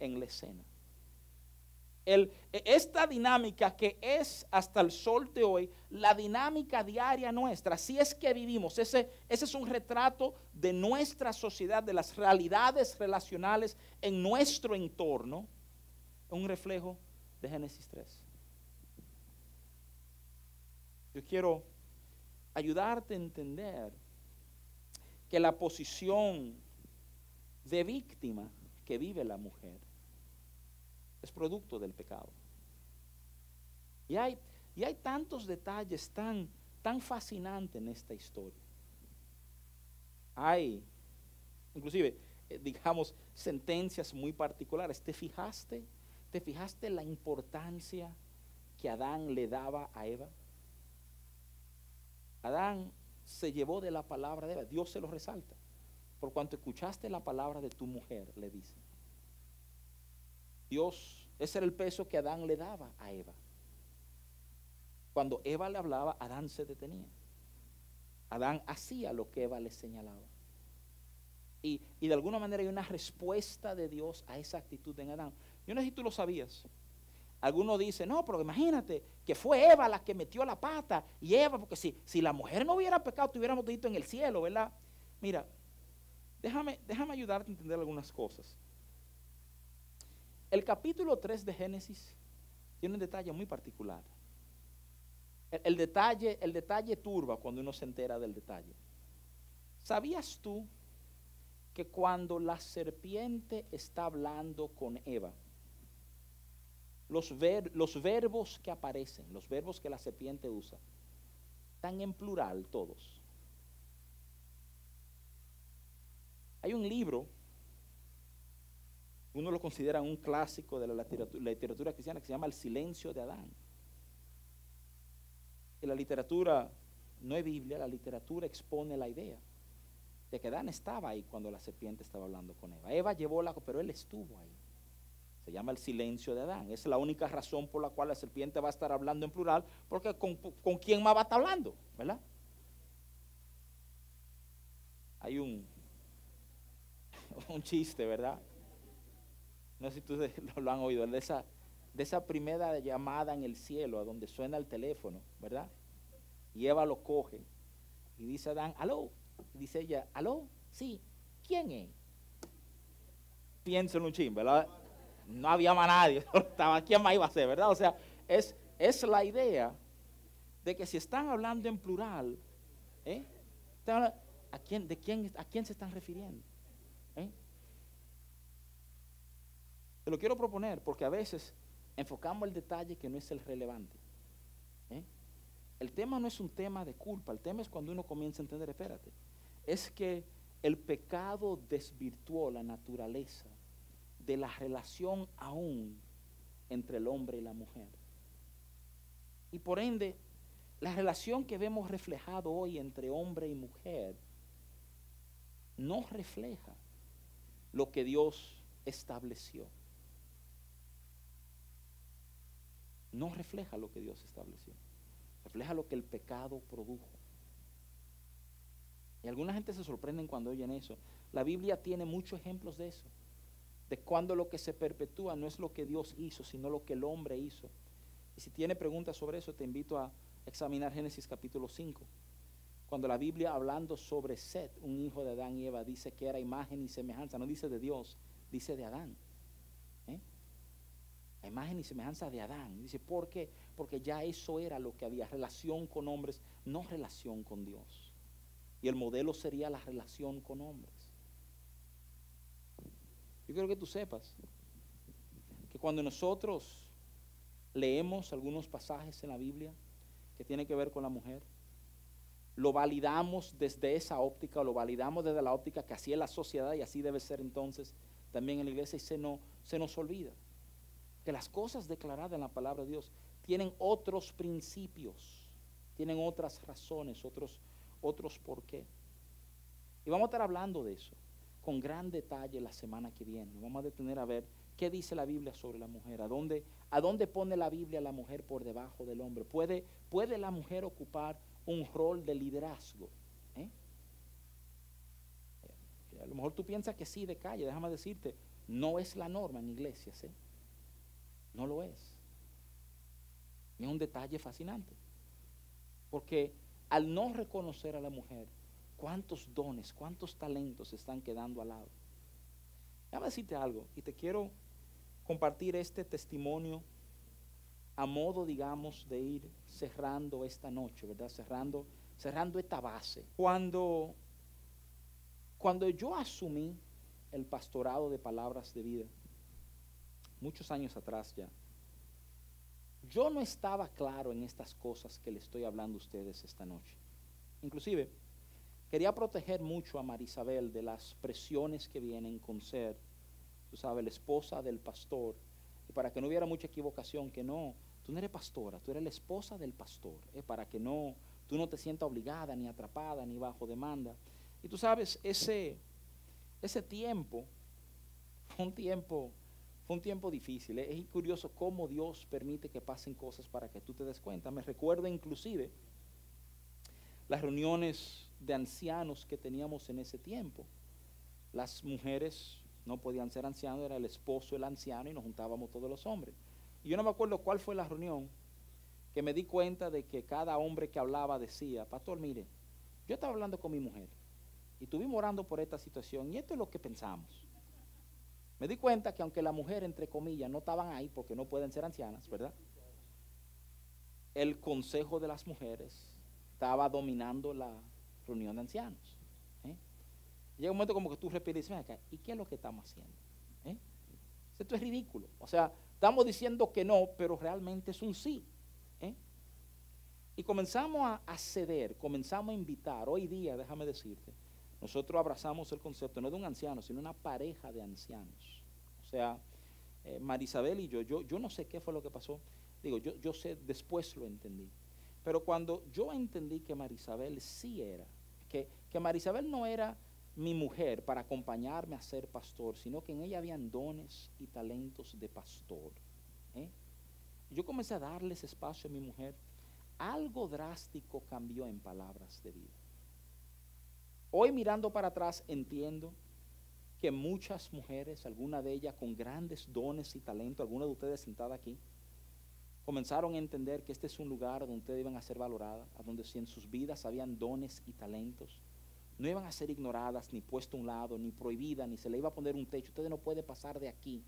en la escena. E- esta dinámica que es hasta el sol de hoy, la dinámica diaria nuestra, si es que vivimos, ese, ese es un retrato de nuestra sociedad, de las realidades relacionales en nuestro entorno, un reflejo de Génesis 3. Yo quiero ayudarte a entender que la posición de víctima que vive la mujer es producto del pecado. Y hay, y hay tantos detalles tan, tan fascinantes en esta historia. Hay, inclusive, eh, digamos, sentencias muy particulares. ¿Te fijaste? ¿Te fijaste la importancia que Adán le daba a Eva? Adán se llevó de la palabra de Eva. Dios se lo resalta. Por cuanto escuchaste la palabra de tu mujer, le dice. Dios, ese era el peso que Adán le daba a Eva. Cuando Eva le hablaba, Adán se detenía. Adán hacía lo que Eva le señalaba. Y, y de alguna manera hay una respuesta de Dios a esa actitud en Adán. Yo no sé si tú lo sabías. Algunos dicen, no, pero imagínate que fue Eva la que metió la pata. Y Eva, porque si, si la mujer no hubiera pecado, tuviéramos todito en el cielo, ¿verdad? Mira, déjame, déjame ayudarte a entender algunas cosas. El capítulo 3 de Génesis tiene un detalle muy particular. El, el detalle, el detalle turba cuando uno se entera del detalle. ¿Sabías tú que cuando la serpiente está hablando con Eva, los, ver- los verbos que aparecen, los verbos que la serpiente usa, están en plural todos? Hay un libro, uno lo considera un clásico de la literatura, la literatura cristiana que se llama El silencio de Adán. Y la literatura no es Biblia, la literatura expone la idea de que Adán estaba ahí cuando la serpiente estaba hablando con Eva. Eva llevó la, pero él estuvo ahí. Se llama el silencio de Adán. Es la única razón por la cual la serpiente va a estar hablando en plural, porque con, con quién más va a estar hablando, ¿verdad? Hay un, un chiste, ¿verdad? No sé si ustedes lo, han oído, de esa, de esa primera llamada en el cielo, a donde suena el teléfono, ¿verdad? Y Eva lo coge y dice a Adán, aló. Y dice ella, aló, sí, ¿quién es? Piensa en un chin, ¿verdad? No había más nadie, estaba, ¿quién más iba a ser, verdad? O sea, es, es la idea de que si están hablando en plural, ¿eh? ¿a, quién, de quién, ¿a quién se están refiriendo? ¿Eh? Te lo quiero proponer porque a veces enfocamos el detalle que no es el relevante. ¿eh? El tema no es un tema de culpa, el tema es cuando uno comienza a entender, espérate, es que el pecado desvirtuó la naturaleza de la relación aún entre el hombre y la mujer. Y por ende, la relación que vemos reflejado hoy entre hombre y mujer no refleja lo que Dios estableció. No refleja lo que Dios estableció. Refleja lo que el pecado produjo. Y alguna gente se sorprenden cuando oyen eso. La Biblia tiene muchos ejemplos de eso. De cuando lo que se perpetúa no es lo que Dios hizo, sino lo que el hombre hizo. Y si tiene preguntas sobre eso, te invito a examinar Génesis capítulo 5. Cuando la Biblia hablando sobre Set, un hijo de Adán y Eva, dice que era imagen y semejanza, no dice de Dios, dice de Adán. ¿eh? La imagen y semejanza de Adán. Dice, ¿por qué? Porque ya eso era lo que había, relación con hombres, no relación con Dios. Y el modelo sería la relación con hombres. Yo quiero que tú sepas que cuando nosotros leemos algunos pasajes en la Biblia que tienen que ver con la mujer, lo validamos desde esa óptica, o lo validamos desde la óptica que así es la sociedad y así debe ser entonces también en la iglesia y se, no, se nos olvida que las cosas declaradas en la palabra de Dios tienen otros principios, tienen otras razones, otros, otros por qué. Y vamos a estar hablando de eso con gran detalle la semana que viene. Vamos a detener a ver qué dice la Biblia sobre la mujer, a dónde, a dónde pone la Biblia la mujer por debajo del hombre. ¿Puede, puede la mujer ocupar un rol de liderazgo? ¿Eh? A lo mejor tú piensas que sí de calle, déjame decirte, no es la norma en iglesias, ¿eh? no lo es. Es un detalle fascinante, porque al no reconocer a la mujer, cuántos dones, cuántos talentos están quedando al lado. Déjame decirte algo y te quiero compartir este testimonio a modo, digamos, de ir cerrando esta noche, ¿verdad? Cerrando, cerrando esta base. Cuando, cuando yo asumí el pastorado de palabras de vida, muchos años atrás ya, yo no estaba claro en estas cosas que le estoy hablando a ustedes esta noche. Inclusive, quería proteger mucho a Marisabel de las presiones que vienen con ser, tú sabes, la esposa del pastor. Y para que no hubiera mucha equivocación, que no, tú no eres pastora, tú eres la esposa del pastor. ¿eh? Para que no, tú no te sientas obligada, ni atrapada, ni bajo demanda. Y tú sabes, ese, ese tiempo fue un tiempo, fue un tiempo difícil. ¿eh? Es curioso cómo Dios permite que pasen cosas para que tú te des cuenta. Me recuerdo inclusive las reuniones de ancianos que teníamos en ese tiempo. Las mujeres no podían ser ancianos, era el esposo el anciano y nos juntábamos todos los hombres. Y yo no me acuerdo cuál fue la reunión que me di cuenta de que cada hombre que hablaba decía, pastor, mire, yo estaba hablando con mi mujer y estuvimos orando por esta situación y esto es lo que pensamos. Me di cuenta que aunque la mujer, entre comillas, no estaban ahí porque no pueden ser ancianas, ¿verdad? El consejo de las mujeres estaba dominando la reunión de ancianos. ¿eh? Llega un momento como que tú repites, acá, ¿y qué es lo que estamos haciendo? ¿Eh? Esto es ridículo. O sea, estamos diciendo que no, pero realmente es un sí. ¿eh? Y comenzamos a, a, ceder, comenzamos a invitar. Hoy día, déjame decirte, nosotros abrazamos el concepto no de un anciano, sino una pareja de ancianos. O sea, eh, Marisabel y yo, yo, yo no sé qué fue lo que pasó. Digo, yo, yo sé, después lo entendí. Pero cuando yo entendí que Marisabel sí era, que, que Marisabel no era mi mujer para acompañarme a ser pastor, sino que en ella habían dones y talentos de pastor. ¿eh? Yo comencé a darles espacio a mi mujer. Algo drástico cambió en palabras de vida. Hoy mirando para atrás entiendo que muchas mujeres, alguna de ellas con grandes dones y talentos, alguna de ustedes sentada aquí, comenzaron a entender que este es un lugar donde ustedes iban a ser valoradas, a donde si en sus vidas habían dones y talentos, no iban a ser ignoradas, ni puesto a un lado, ni prohibidas, ni se le iba a poner un techo. Usted no puede pasar de aquí,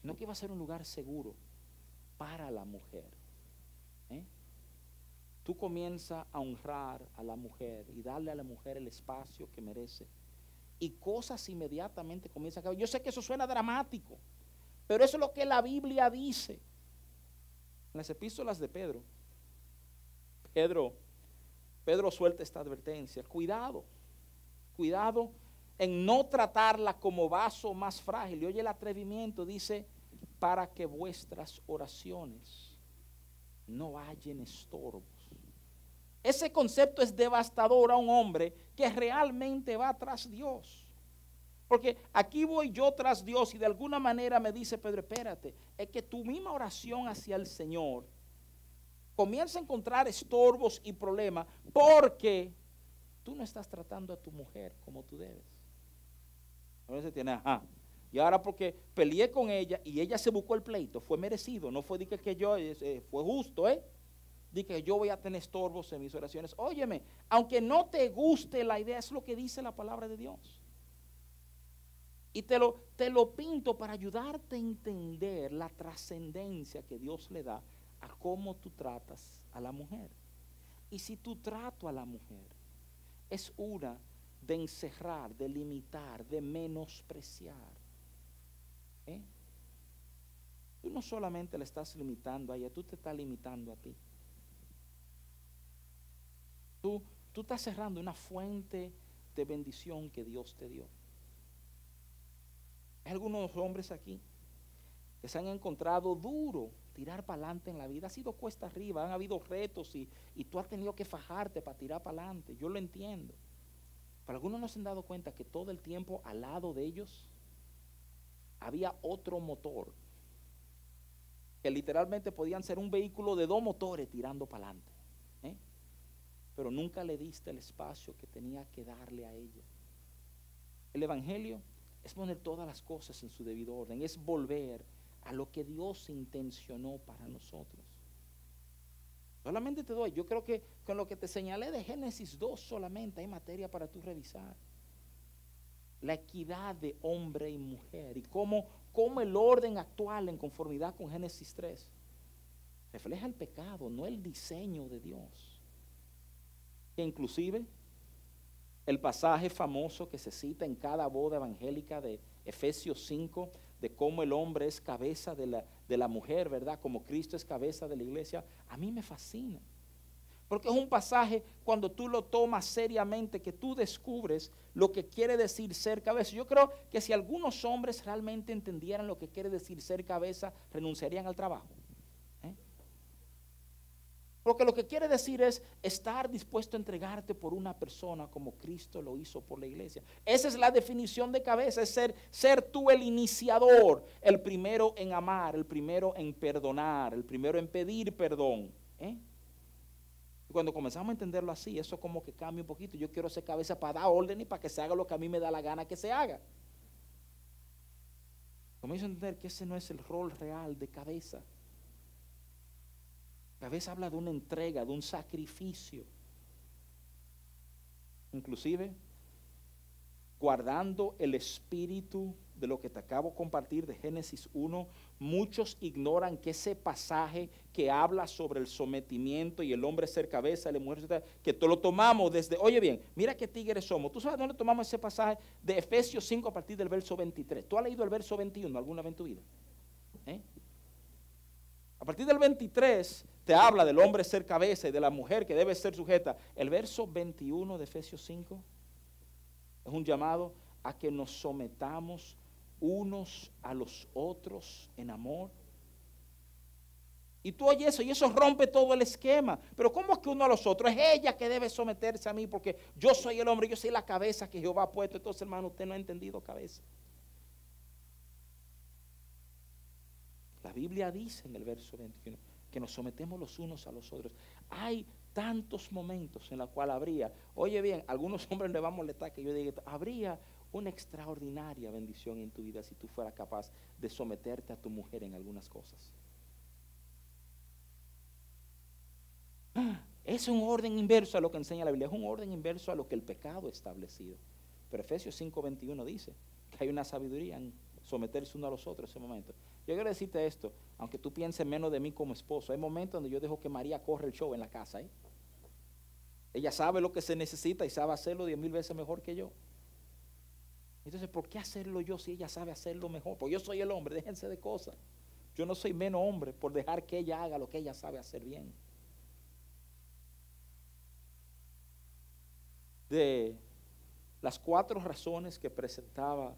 sino que iba a ser un lugar seguro para la mujer. ¿eh? Tú comienzas a honrar a la mujer y darle a la mujer el espacio que merece. Y cosas inmediatamente comienzan a cambiar. Yo sé que eso suena dramático, pero eso es lo que la Biblia dice en las epístolas de Pedro, Pedro, Pedro suelta esta advertencia. Cuidado, cuidado en no tratarla como vaso más frágil. Y oye el atrevimiento, dice, para que vuestras oraciones no hallen estorbos. Ese concepto es devastador a un hombre que realmente va tras Dios. Porque aquí voy yo tras Dios y de alguna manera me dice Pedro, espérate, es que tu misma oración hacia el Señor comienza a encontrar estorbos y problemas porque tú no estás tratando a tu mujer como tú debes. A veces tiene, ajá. Y ahora porque peleé con ella y ella se buscó el pleito, fue merecido, no fue de que, yo, eh, fue justo, ¿eh? Que yo voy a tener estorbos en mis oraciones. Óyeme, aunque no te guste la idea, es lo que dice la palabra de Dios. Y te lo, te lo pinto para ayudarte a entender la trascendencia que Dios le da a cómo tú tratas a la mujer. Y si tu trato a la mujer es una de encerrar, de limitar, de menospreciar, ¿eh? tú no solamente le estás limitando a ella, tú te estás limitando a ti. Tú, tú estás cerrando una fuente de bendición que Dios te dio. Hay algunos hombres aquí que se han encontrado duro tirar para adelante en la vida. Ha sido cuesta arriba, han habido retos y, y tú has tenido que fajarte para tirar para adelante. Yo lo entiendo. Pero algunos no se han dado cuenta que todo el tiempo al lado de ellos había otro motor. Que literalmente podían ser un vehículo de dos motores tirando para adelante. ¿eh? Pero nunca le diste el espacio que tenía que darle a ella. El Evangelio es poner todas las cosas en su debido orden, es volver a lo que Dios intencionó para nosotros. Solamente te doy, yo creo que con lo que te señalé de Génesis 2 solamente hay materia para tú revisar. La equidad de hombre y mujer y cómo, cómo el orden actual en conformidad con Génesis 3 refleja el pecado, no el diseño de Dios. Que inclusive el pasaje famoso que se cita en cada boda evangélica de Efesios 5, de cómo el hombre es cabeza de la, de la mujer, ¿verdad? Como Cristo es cabeza de la iglesia, a mí me fascina. Porque es un pasaje cuando tú lo tomas seriamente, que tú descubres lo que quiere decir ser cabeza. Yo creo que si algunos hombres realmente entendieran lo que quiere decir ser cabeza, renunciarían al trabajo. Porque lo que quiere decir es estar dispuesto a entregarte por una persona como Cristo lo hizo por la iglesia. Esa es la definición de cabeza, es ser, ser tú el iniciador, el primero en amar, el primero en perdonar, el primero en pedir perdón. ¿eh? Y cuando comenzamos a entenderlo así, eso como que cambia un poquito. Yo quiero ser cabeza para dar orden y para que se haga lo que a mí me da la gana que se haga. Comienzo a entender que ese no es el rol real de cabeza. A veces habla de una entrega, de un sacrificio. Inclusive, guardando el espíritu de lo que te acabo de compartir de Génesis 1, muchos ignoran que ese pasaje que habla sobre el sometimiento y el hombre ser cabeza, la mujer, que todo lo tomamos desde, oye bien, mira qué tigres somos. ¿Tú sabes dónde tomamos ese pasaje de Efesios 5 a partir del verso 23? ¿Tú has leído el verso 21 alguna vez en tu vida? ¿Eh? A partir del 23 te habla del hombre ser cabeza y de la mujer que debe ser sujeta. El verso 21 de Efesios 5 es un llamado a que nos sometamos unos a los otros en amor. Y tú oyes eso y eso rompe todo el esquema. Pero ¿cómo es que uno a los otros? Es ella que debe someterse a mí porque yo soy el hombre, yo soy la cabeza que Jehová ha puesto. Entonces, hermano, usted no ha entendido cabeza. La Biblia dice en el verso 21 que nos sometemos los unos a los otros. Hay tantos momentos en los cuales habría, oye bien, algunos hombres le van a molestar que yo diga, habría una extraordinaria bendición en tu vida si tú fueras capaz de someterte a tu mujer en algunas cosas. Es un orden inverso a lo que enseña la Biblia, es un orden inverso a lo que el pecado ha establecido. Pero Efesios 5:21 dice que hay una sabiduría en someterse uno a los otros en ese momento. Yo quiero decirte esto, aunque tú pienses menos de mí como esposo, hay momentos donde yo dejo que María corre el show en la casa. ¿eh? Ella sabe lo que se necesita y sabe hacerlo diez mil veces mejor que yo. Entonces, ¿por qué hacerlo yo si ella sabe hacerlo mejor? Porque yo soy el hombre, déjense de cosas. Yo no soy menos hombre por dejar que ella haga lo que ella sabe hacer bien. De las cuatro razones que presentaba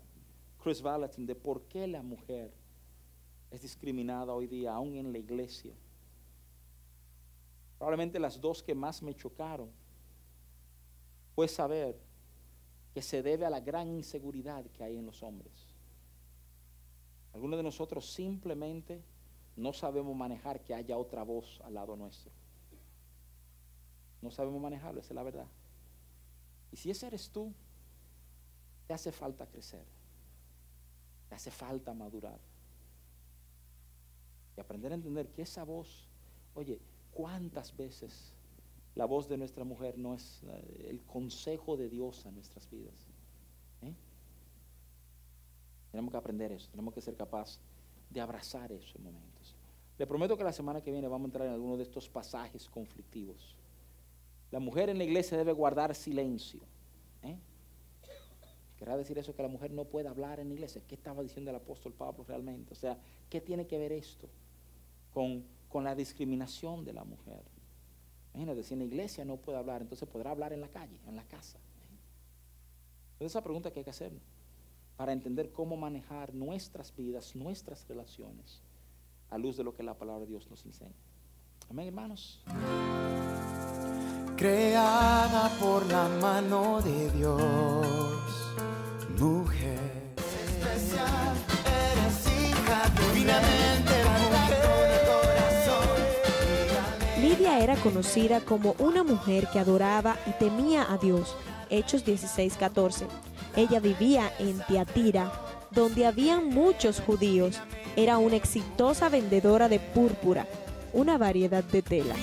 Chris Valentin de por qué la mujer es discriminada hoy día, aún en la iglesia. Probablemente las dos que más me chocaron fue saber que se debe a la gran inseguridad que hay en los hombres. Algunos de nosotros simplemente no sabemos manejar que haya otra voz al lado nuestro. No sabemos manejarlo, esa es la verdad. Y si ese eres tú, te hace falta crecer. Te hace falta madurar. Y aprender a entender que esa voz, oye, ¿cuántas veces la voz de nuestra mujer no es eh, el consejo de Dios a nuestras vidas? ¿Eh? Tenemos que aprender eso, tenemos que ser capaces de abrazar eso en momentos. Le prometo que la semana que viene vamos a entrar en alguno de estos pasajes conflictivos. La mujer en la iglesia debe guardar silencio. ¿eh? ¿Querrá decir eso que la mujer no puede hablar en la iglesia? ¿Qué estaba diciendo el apóstol Pablo realmente? O sea, ¿qué tiene que ver esto con, con la discriminación de la mujer? Imagínate, si en la iglesia no puede hablar, entonces podrá hablar en la calle, en la casa. Entonces esa pregunta que hay que hacer para entender cómo manejar nuestras vidas, nuestras relaciones, a luz de lo que la palabra de Dios nos enseña. Amén, hermanos. creada por la mano de Dios, mujer. Especial, eres hija divinamente era conocida como una mujer que adoraba y temía a Dios. Hechos 16:14. Ella vivía en Tiatira, donde habían muchos judíos. Era una exitosa vendedora de púrpura, una variedad de tela.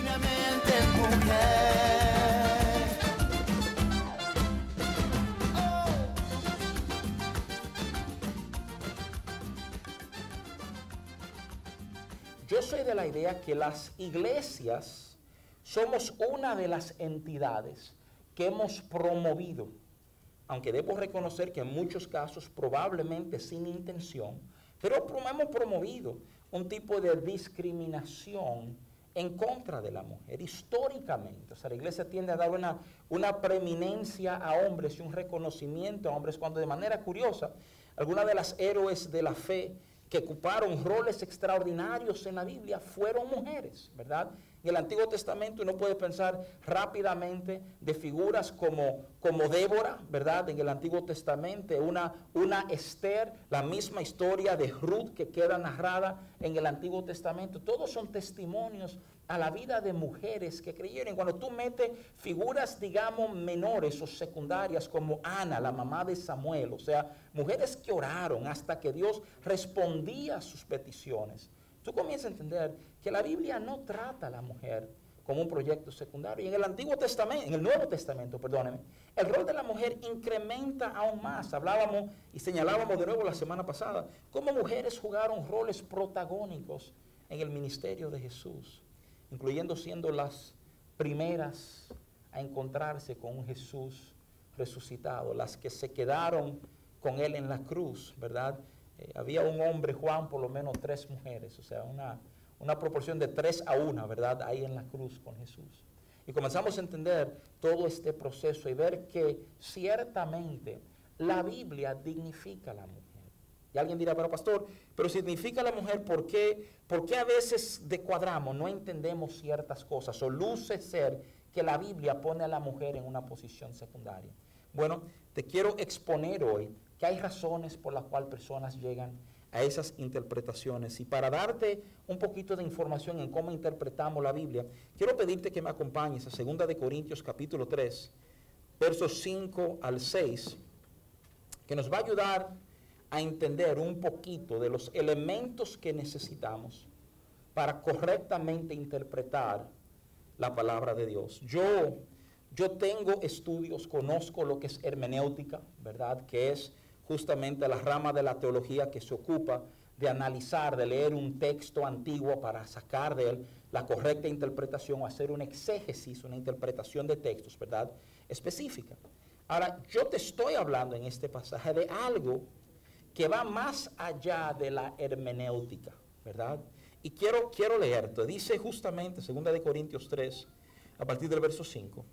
Yo soy de la idea que las iglesias somos una de las entidades que hemos promovido, aunque debo reconocer que en muchos casos probablemente sin intención, pero hemos promovido un tipo de discriminación en contra de la mujer, históricamente. O sea, la iglesia tiende a dar una, una preeminencia a hombres y un reconocimiento a hombres, cuando de manera curiosa, algunas de las héroes de la fe que ocuparon roles extraordinarios en la Biblia fueron mujeres, ¿verdad? En el Antiguo Testamento uno puede pensar rápidamente de figuras como, como Débora, ¿verdad? En el Antiguo Testamento, una, una Esther, la misma historia de Ruth que queda narrada en el Antiguo Testamento. Todos son testimonios a la vida de mujeres que creyeron. Cuando tú metes figuras, digamos, menores o secundarias como Ana, la mamá de Samuel, o sea, mujeres que oraron hasta que Dios respondía a sus peticiones. Tú comienzas a entender que la Biblia no trata a la mujer como un proyecto secundario. Y en el Antiguo Testamento, en el Nuevo Testamento, perdóneme, el rol de la mujer incrementa aún más. Hablábamos y señalábamos de nuevo la semana pasada cómo mujeres jugaron roles protagónicos en el ministerio de Jesús, incluyendo siendo las primeras a encontrarse con un Jesús resucitado, las que se quedaron con él en la cruz, ¿verdad? Eh, había un hombre, Juan, por lo menos tres mujeres, o sea, una, una proporción de tres a una, ¿verdad? Ahí en la cruz con Jesús. Y comenzamos a entender todo este proceso y ver que ciertamente la Biblia dignifica a la mujer. Y alguien dirá, pero pastor, pero significa la mujer, ¿por qué, ¿por qué a veces decuadramos, no entendemos ciertas cosas? O luce ser que la Biblia pone a la mujer en una posición secundaria. Bueno, te quiero exponer hoy que hay razones por las cuales personas llegan a esas interpretaciones. Y para darte un poquito de información en cómo interpretamos la Biblia, quiero pedirte que me acompañes a 2 de Corintios capítulo 3, versos 5 al 6, que nos va a ayudar a entender un poquito de los elementos que necesitamos para correctamente interpretar la palabra de Dios. Yo, yo tengo estudios, conozco lo que es hermenéutica, ¿verdad? Que es justamente la rama de la teología que se ocupa de analizar, de leer un texto antiguo para sacar de él la correcta interpretación o hacer una exégesis, una interpretación de textos, ¿verdad? Específica. Ahora, yo te estoy hablando en este pasaje de algo que va más allá de la hermenéutica, ¿verdad? Y quiero, quiero leerte, dice justamente 2 de Corintios 3, a partir del verso 5,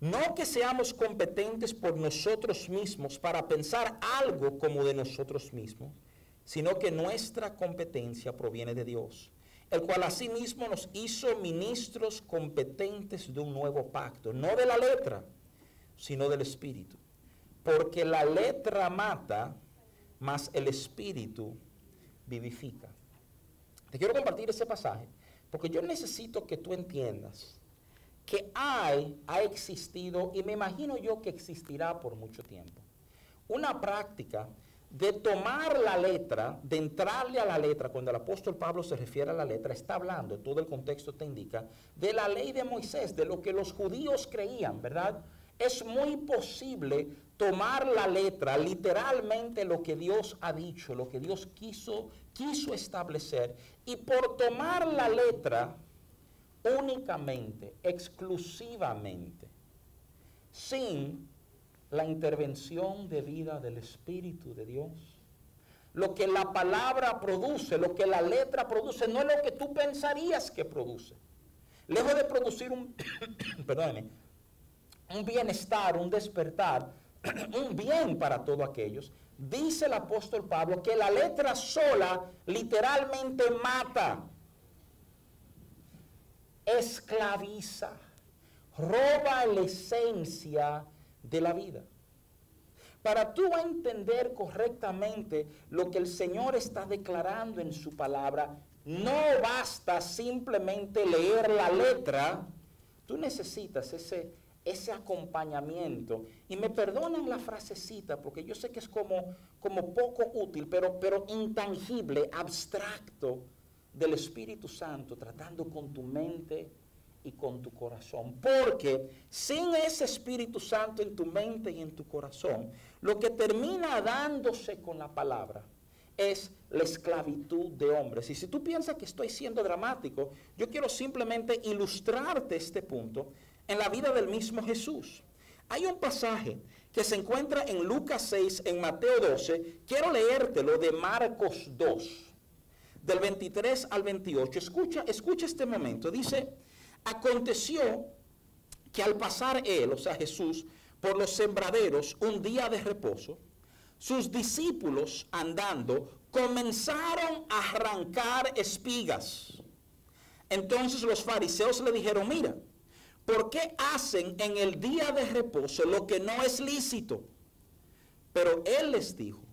no que seamos competentes por nosotros mismos para pensar algo como de nosotros mismos, sino que nuestra competencia proviene de Dios, el cual asimismo nos hizo ministros competentes de un nuevo pacto, no de la letra, sino del espíritu. Porque la letra mata, mas el espíritu vivifica. Te quiero compartir ese pasaje, porque yo necesito que tú entiendas que hay, ha existido y me imagino yo que existirá por mucho tiempo. Una práctica de tomar la letra, de entrarle a la letra, cuando el apóstol Pablo se refiere a la letra, está hablando, todo el contexto te indica, de la ley de Moisés, de lo que los judíos creían, ¿verdad? Es muy posible tomar la letra, literalmente lo que Dios ha dicho, lo que Dios quiso, quiso establecer, y por tomar la letra únicamente, exclusivamente, sin la intervención de vida del Espíritu de Dios. Lo que la palabra produce, lo que la letra produce, no es lo que tú pensarías que produce. Lejos de producir un, un bienestar, un despertar, un bien para todos aquellos, dice el apóstol Pablo que la letra sola literalmente mata, esclaviza, roba la esencia de la vida. Para tú entender correctamente lo que el Señor está declarando en su palabra, no basta simplemente leer la letra, tú necesitas ese, ese acompañamiento. Y me perdonan la frasecita, porque yo sé que es como, como poco útil, pero, pero intangible, abstracto del Espíritu Santo, tratando con tu mente y con tu corazón. Porque sin ese Espíritu Santo en tu mente y en tu corazón, lo que termina dándose con la palabra es la esclavitud de hombres. Y si tú piensas que estoy siendo dramático, yo quiero simplemente ilustrarte este punto en la vida del mismo Jesús. Hay un pasaje que se encuentra en Lucas 6, en Mateo 12. Quiero leértelo de Marcos 2, del 23 al 28. Escucha, escucha este momento. Dice, Aconteció que al pasar él, o sea Jesús, por los sembraderos un día de reposo, sus discípulos andando comenzaron a arrancar espigas. Entonces los fariseos le dijeron, mira, ¿por qué hacen en el día de reposo lo que no es lícito? Pero él les dijo,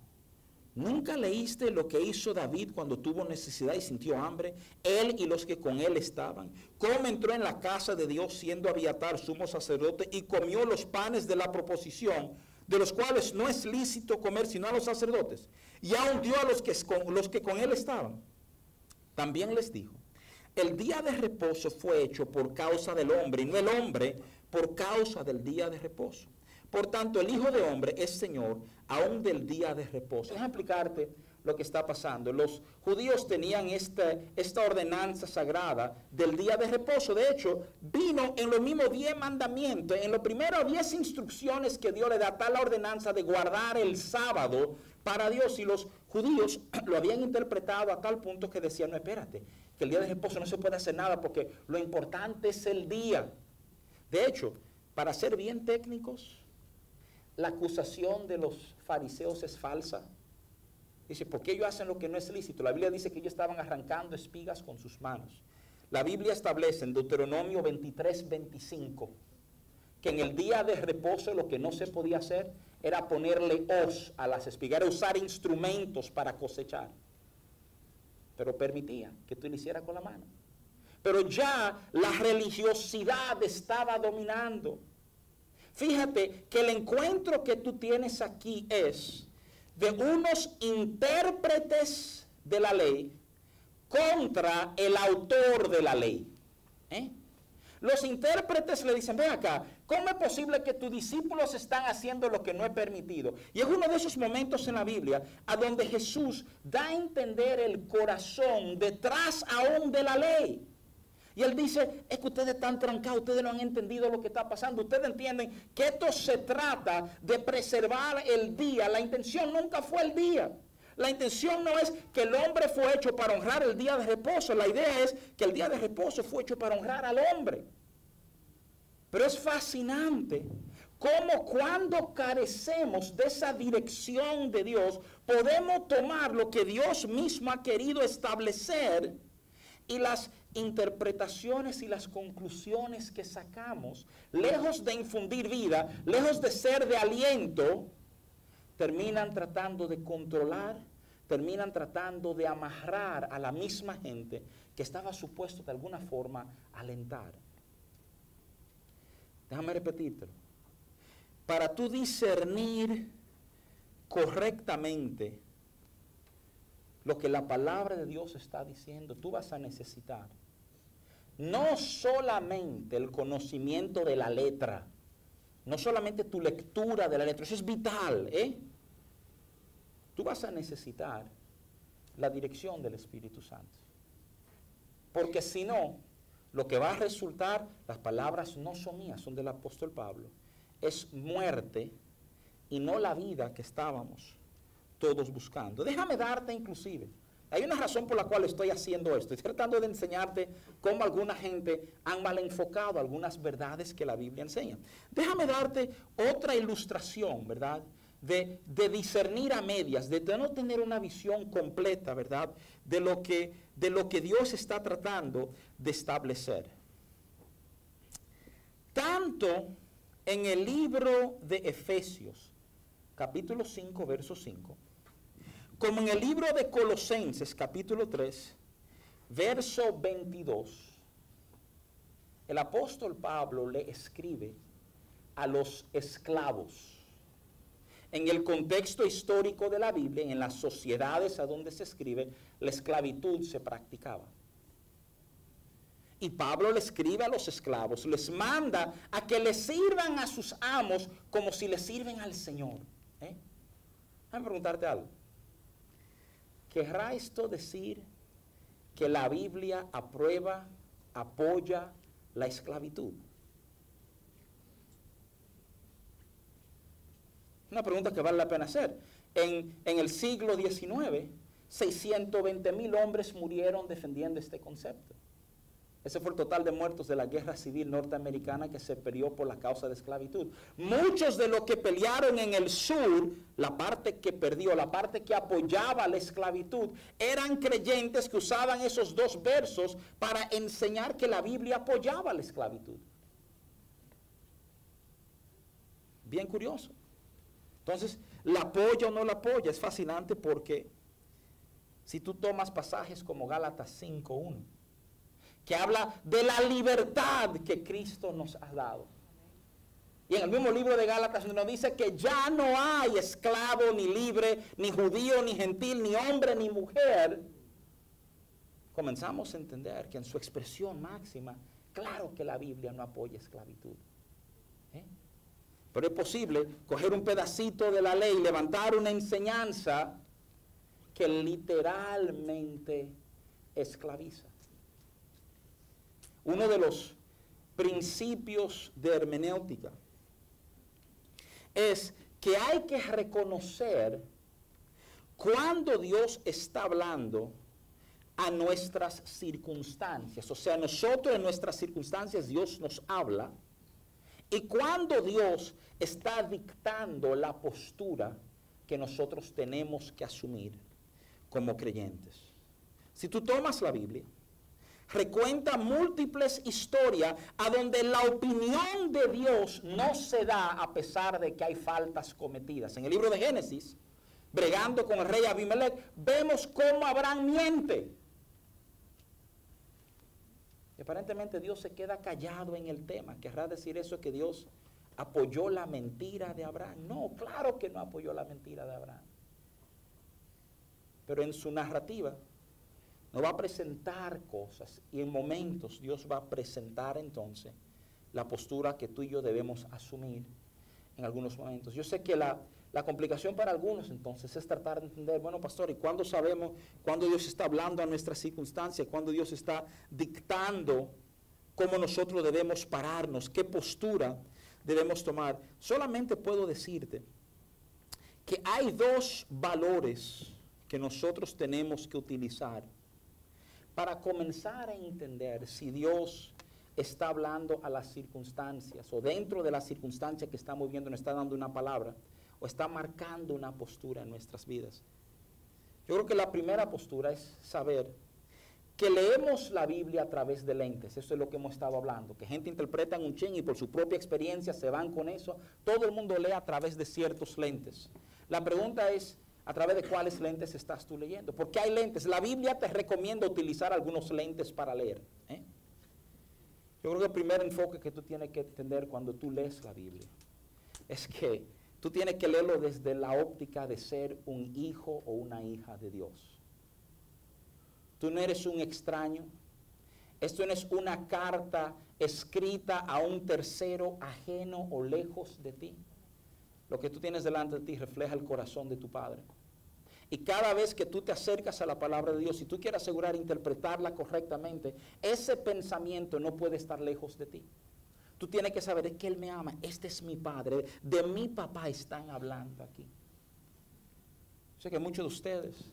¿Nunca leíste lo que hizo David cuando tuvo necesidad y sintió hambre? Él y los que con él estaban. ¿Cómo entró en la casa de Dios siendo Abiatar sumo sacerdote y comió los panes de la proposición, de los cuales no es lícito comer sino a los sacerdotes? Y aún dio a los que, los que con él estaban. También les dijo, el día de reposo fue hecho por causa del hombre y no el hombre por causa del día de reposo. Por tanto, el Hijo de Hombre es Señor aún del día de reposo. Déjame explicarte lo que está pasando. Los judíos tenían esta, ordenanza sagrada del día de reposo. De hecho, vino en los mismos diez mandamientos. En los primeros diez instrucciones que Dios le da, tal ordenanza de guardar el sábado para Dios. Y los judíos lo habían interpretado a tal punto que decían, no, espérate, que el día de reposo no se puede hacer nada porque lo importante es el día. De hecho, para ser bien técnicos, la acusación de los fariseos es falsa. Dice, ¿por qué ellos hacen lo que no es lícito? La Biblia dice que ellos estaban arrancando espigas con sus manos. La Biblia establece en Deuteronomio 23, 25, que en el día de reposo lo que no se podía hacer era ponerle hoz a las espigas, era usar instrumentos para cosechar. Pero permitía que tú lo hicieras con la mano. Pero ya la religiosidad estaba dominando. Fíjate que el encuentro que tú tienes aquí es de unos intérpretes de la ley contra el autor de la ley. ¿eh? Los intérpretes le dicen, ven acá, ¿cómo es posible que tus discípulos están haciendo lo que no es permitido? Y es uno de esos momentos en la Biblia a donde Jesús da a entender el corazón detrás aún de la ley. Y él dice, es que ustedes están trancados, ustedes no han entendido lo que está pasando, ustedes entienden que esto se trata de preservar el día, la intención nunca fue el día. La intención no es que el hombre fue hecho para honrar el día de reposo, la idea es que el día de reposo fue hecho para honrar al hombre. Pero es fascinante cómo cuando carecemos de esa dirección de Dios, podemos tomar lo que Dios mismo ha querido establecer y las interpretaciones y las conclusiones que sacamos, lejos de infundir vida, lejos de ser de aliento, terminan tratando de controlar, terminan tratando de amarrar a la misma gente que estaba supuesto de alguna forma alentar. Déjame repetírtelo. Para tú discernir correctamente lo que la palabra de Dios está diciendo, tú vas a necesitar no solamente el conocimiento de la letra, no solamente tu lectura de la letra, eso es vital, ¿eh? Tú vas a necesitar la dirección del Espíritu Santo. Porque si no, lo que va a resultar, las palabras no son mías, son del apóstol Pablo, es muerte y no la vida que estábamos todos buscando. Déjame darte inclusive. Hay una razón por la cual estoy haciendo esto. Estoy tratando de enseñarte cómo alguna gente han mal enfocado algunas verdades que la Biblia enseña. Déjame darte otra ilustración, ¿verdad? De, discernir a medias, de no tener una visión completa, ¿verdad? De lo, que, de lo que Dios está tratando de establecer. Tanto en el libro de Efesios, capítulo 5, verso 5, como en el libro de Colosenses, capítulo 3, verso 22, el apóstol Pablo le escribe a los esclavos. En el contexto histórico de la Biblia, en las sociedades a donde se escribe, la esclavitud se practicaba. Y Pablo le escribe a los esclavos, les manda a que le sirvan a sus amos como si le sirven al Señor. ¿eh? Déjame preguntarte algo. ¿Querrá esto decir que la Biblia aprueba, apoya la esclavitud? Una pregunta que vale la pena hacer. En, en el siglo XIX, 620 mil hombres murieron defendiendo este concepto. Ese fue el total de muertos de la guerra civil norteamericana que se perdió por la causa de esclavitud. Muchos de los que pelearon en el sur, la parte que perdió, la parte que apoyaba la esclavitud, eran creyentes que usaban esos dos versos para enseñar que la Biblia apoyaba la esclavitud. Bien curioso. Entonces, ¿la apoya o no la apoya? Es fascinante porque si tú tomas pasajes como Gálatas 5.1, que habla de la libertad que Cristo nos ha dado. Y en el mismo libro de Gálatas nos dice que ya no hay esclavo, ni libre, ni judío, ni gentil, ni hombre, ni mujer. Comenzamos a entender que en su expresión máxima, claro que la Biblia no apoya esclavitud. ¿eh? Pero es posible coger un pedacito de la ley, levantar una enseñanza que literalmente esclaviza. Uno de los principios de hermenéutica es que hay que reconocer cuando Dios está hablando a nuestras circunstancias. O sea, nosotros en nuestras circunstancias Dios nos habla. Y cuando Dios está dictando la postura que nosotros tenemos que asumir como creyentes. Si tú tomas la Biblia, recuenta múltiples historias a donde la opinión de Dios no se da a pesar de que hay faltas cometidas. En el libro de Génesis, bregando con el rey Abimelech, vemos cómo Abraham miente. Y aparentemente Dios se queda callado en el tema. ¿Querrá decir eso que Dios apoyó la mentira de Abraham? No, claro que no apoyó la mentira de Abraham. Pero en su narrativa nos va a presentar cosas y en momentos Dios va a presentar entonces la postura que tú y yo debemos asumir en algunos momentos. Yo sé que la, la complicación para algunos entonces es tratar de entender, bueno, pastor, ¿y cuándo sabemos cuándo Dios está hablando a nuestras circunstancias? ¿Cuándo Dios está dictando cómo nosotros debemos pararnos? ¿Qué postura debemos tomar? Solamente puedo decirte que hay dos valores que nosotros tenemos que utilizar para comenzar a entender si Dios está hablando a las circunstancias o dentro de las circunstancias que estamos viendo nos está dando una palabra o está marcando una postura en nuestras vidas. Yo creo que la primera postura es saber que leemos la Biblia a través de lentes. Eso es lo que hemos estado hablando. Que gente interpreta un ching y por su propia experiencia se van con eso. Todo el mundo lee a través de ciertos lentes. La pregunta es, a través de cuáles lentes estás tú leyendo. Porque hay lentes. La Biblia te recomienda utilizar algunos lentes para leer. ¿eh? Yo creo que el primer enfoque que tú tienes que entender cuando tú lees la Biblia es que tú tienes que leerlo desde la óptica de ser un hijo o una hija de Dios. Tú no eres un extraño. Esto no es una carta escrita a un tercero ajeno o lejos de ti. Lo que tú tienes delante de ti refleja el corazón de tu Padre. Y cada vez que tú te acercas a la palabra de Dios, y tú quieres asegurar interpretarla correctamente, ese pensamiento no puede estar lejos de ti. Tú tienes que saber que Él me ama. Este es mi Padre. De mi papá están hablando aquí. Sé que muchos de ustedes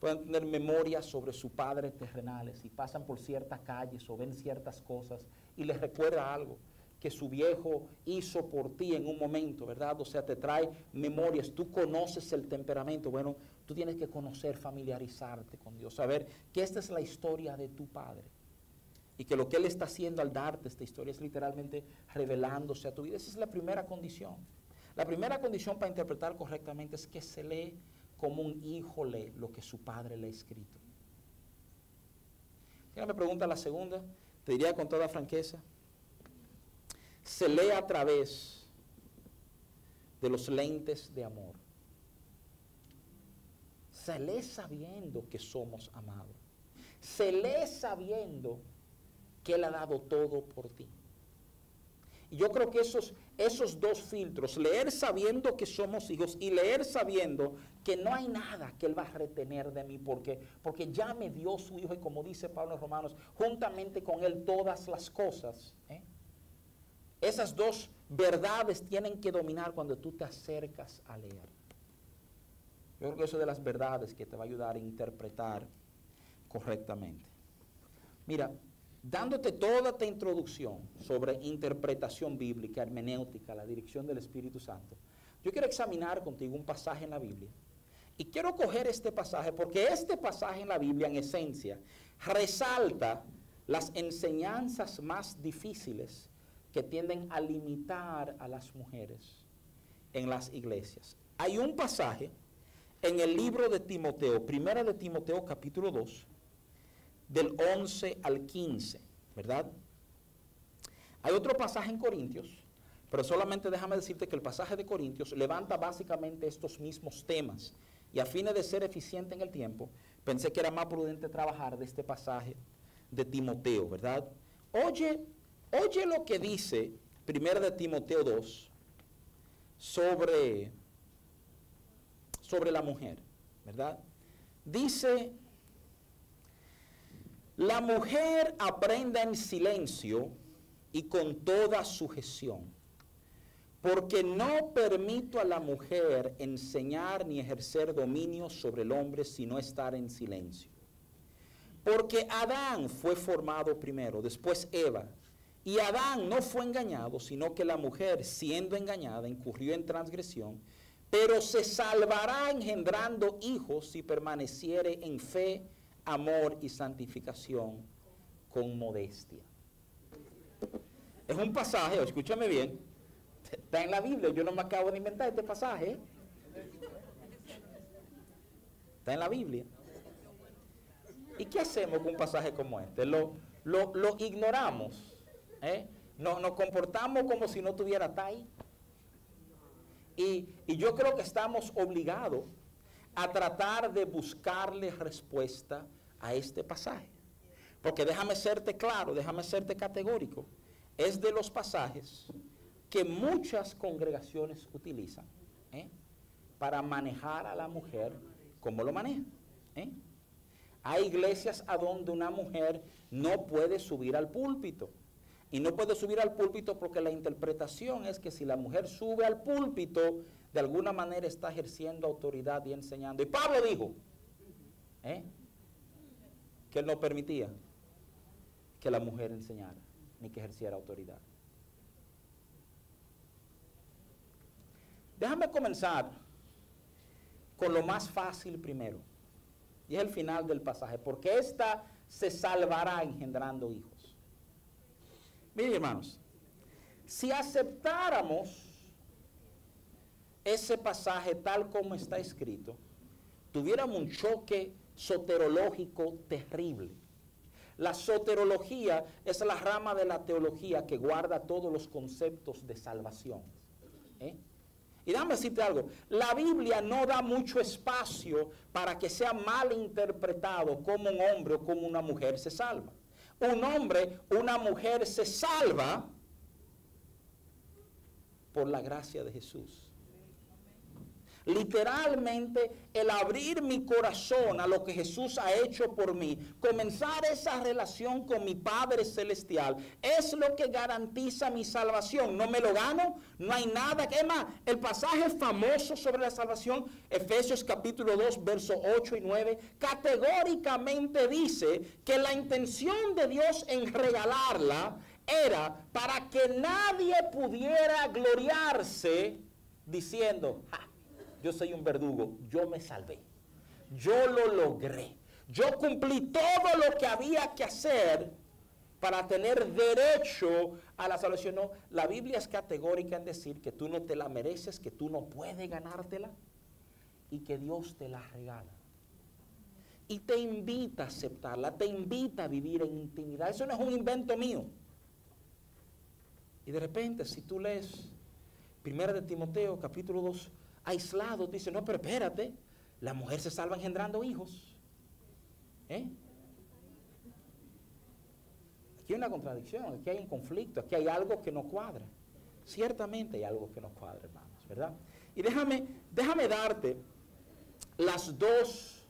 pueden tener memorias sobre su padre terrenales y pasan por ciertas calles o ven ciertas cosas y les recuerda algo que su viejo hizo por ti en un momento, ¿verdad? O sea, te trae memorias, tú conoces el temperamento. Bueno, tú tienes que conocer, familiarizarte con Dios, saber que esta es la historia de tu Padre. Y que lo que Él está haciendo al darte esta historia es literalmente revelándose a tu vida. Esa es la primera condición. La primera condición para interpretar correctamente es que se lee como un hijo lee lo que su padre le ha escrito. ¿Qué me pregunta la segunda? Te diría con toda franqueza, se lee a través de los lentes de amor. Se lee sabiendo que somos amados. Se lee sabiendo que Él ha dado todo por ti. Y yo creo que esos, esos dos filtros, leer sabiendo que somos hijos y leer sabiendo que no hay nada que Él va a retener de mí, porque, porque ya me dio su Hijo y como dice Pablo en Romanos, juntamente con Él todas las cosas. ¿eh? Esas dos verdades tienen que dominar cuando tú te acercas a leer. Yo creo que eso es de las verdades que te va a ayudar a interpretar correctamente. Mira, dándote toda esta introducción sobre interpretación bíblica, hermenéutica, la dirección del Espíritu Santo, yo quiero examinar contigo un pasaje en la Biblia. Y quiero coger este pasaje porque este pasaje en la Biblia, en esencia, resalta las enseñanzas más difíciles que tienden a limitar a las mujeres en las iglesias. Hay un pasaje en el libro de Timoteo, primera de Timoteo capítulo 2, del 11 al 15, ¿verdad? Hay otro pasaje en Corintios, pero solamente déjame decirte que el pasaje de Corintios levanta básicamente estos mismos temas. Y a fines de ser eficiente en el tiempo, pensé que era más prudente trabajar de este pasaje de Timoteo, ¿verdad? Oye, oye lo que dice 1 de Timoteo 2 sobre, sobre la mujer, ¿verdad? Dice la mujer aprenda en silencio y con toda sujeción, porque no permito a la mujer enseñar ni ejercer dominio sobre el hombre sino estar en silencio. Porque Adán fue formado primero, después Eva, y Adán no fue engañado, sino que la mujer, siendo engañada, incurrió en transgresión, pero se salvará engendrando hijos si permaneciere en fe, amor y santificación con modestia. Es un pasaje, escúchame bien, está en la Biblia, yo no me acabo de inventar este pasaje. Está en la Biblia. ¿Y qué hacemos con un pasaje como este? Lo, lo, ignoramos. ¿Eh? Nos, nos, comportamos como si no tuviera ahí. Y, yo creo que estamos obligados a tratar de buscarle respuesta a este pasaje. Porque déjame serte claro, déjame serte categórico. Es de los pasajes que muchas congregaciones utilizan ¿eh? para manejar a la mujer como lo manejan. ¿eh? Hay iglesias a donde una mujer no puede subir al púlpito. Y no puede subir al púlpito porque la interpretación es que si la mujer sube al púlpito, de alguna manera está ejerciendo autoridad y enseñando. Y Pablo dijo, ¿eh? que él no permitía que la mujer enseñara ni que ejerciera autoridad. Déjame comenzar con lo más fácil primero. Y es el final del pasaje. Porque ésta se salvará engendrando hijos. Miren hermanos, si aceptáramos ese pasaje tal como está escrito, tuviéramos un choque soterológico terrible. La soterología es la rama de la teología que guarda todos los conceptos de salvación. ¿eh? Y déjame decirte algo, la Biblia no da mucho espacio para que sea mal interpretado como un hombre o como una mujer se salva. Un hombre, una mujer se salva por la gracia de Jesús. Literalmente el abrir mi corazón a lo que Jesús ha hecho por mí, comenzar esa relación con mi Padre Celestial, es lo que garantiza mi salvación. No me lo gano, no hay nada. que más, el pasaje famoso sobre la salvación, Efesios capítulo 2, versos 8 y 9, categóricamente dice que la intención de Dios en regalarla era para que nadie pudiera gloriarse diciendo, yo soy un verdugo, yo me salvé, yo lo logré, yo cumplí todo lo que había que hacer para tener derecho a la salvación. No, la Biblia es categórica en decir que tú no te la mereces, que tú no puedes ganártela y que Dios te la regala. Y te invita a aceptarla, te invita a vivir en intimidad. Eso no es un invento mío. Y de repente, si tú lees 1 de Timoteo, capítulo 2, aislado, dice, no, pero espérate, la mujer se salva engendrando hijos. ¿Eh? Aquí hay una contradicción, aquí hay un conflicto, aquí hay algo que no cuadra. Ciertamente hay algo que no cuadra, hermanos, ¿verdad? Y déjame, déjame darte las dos,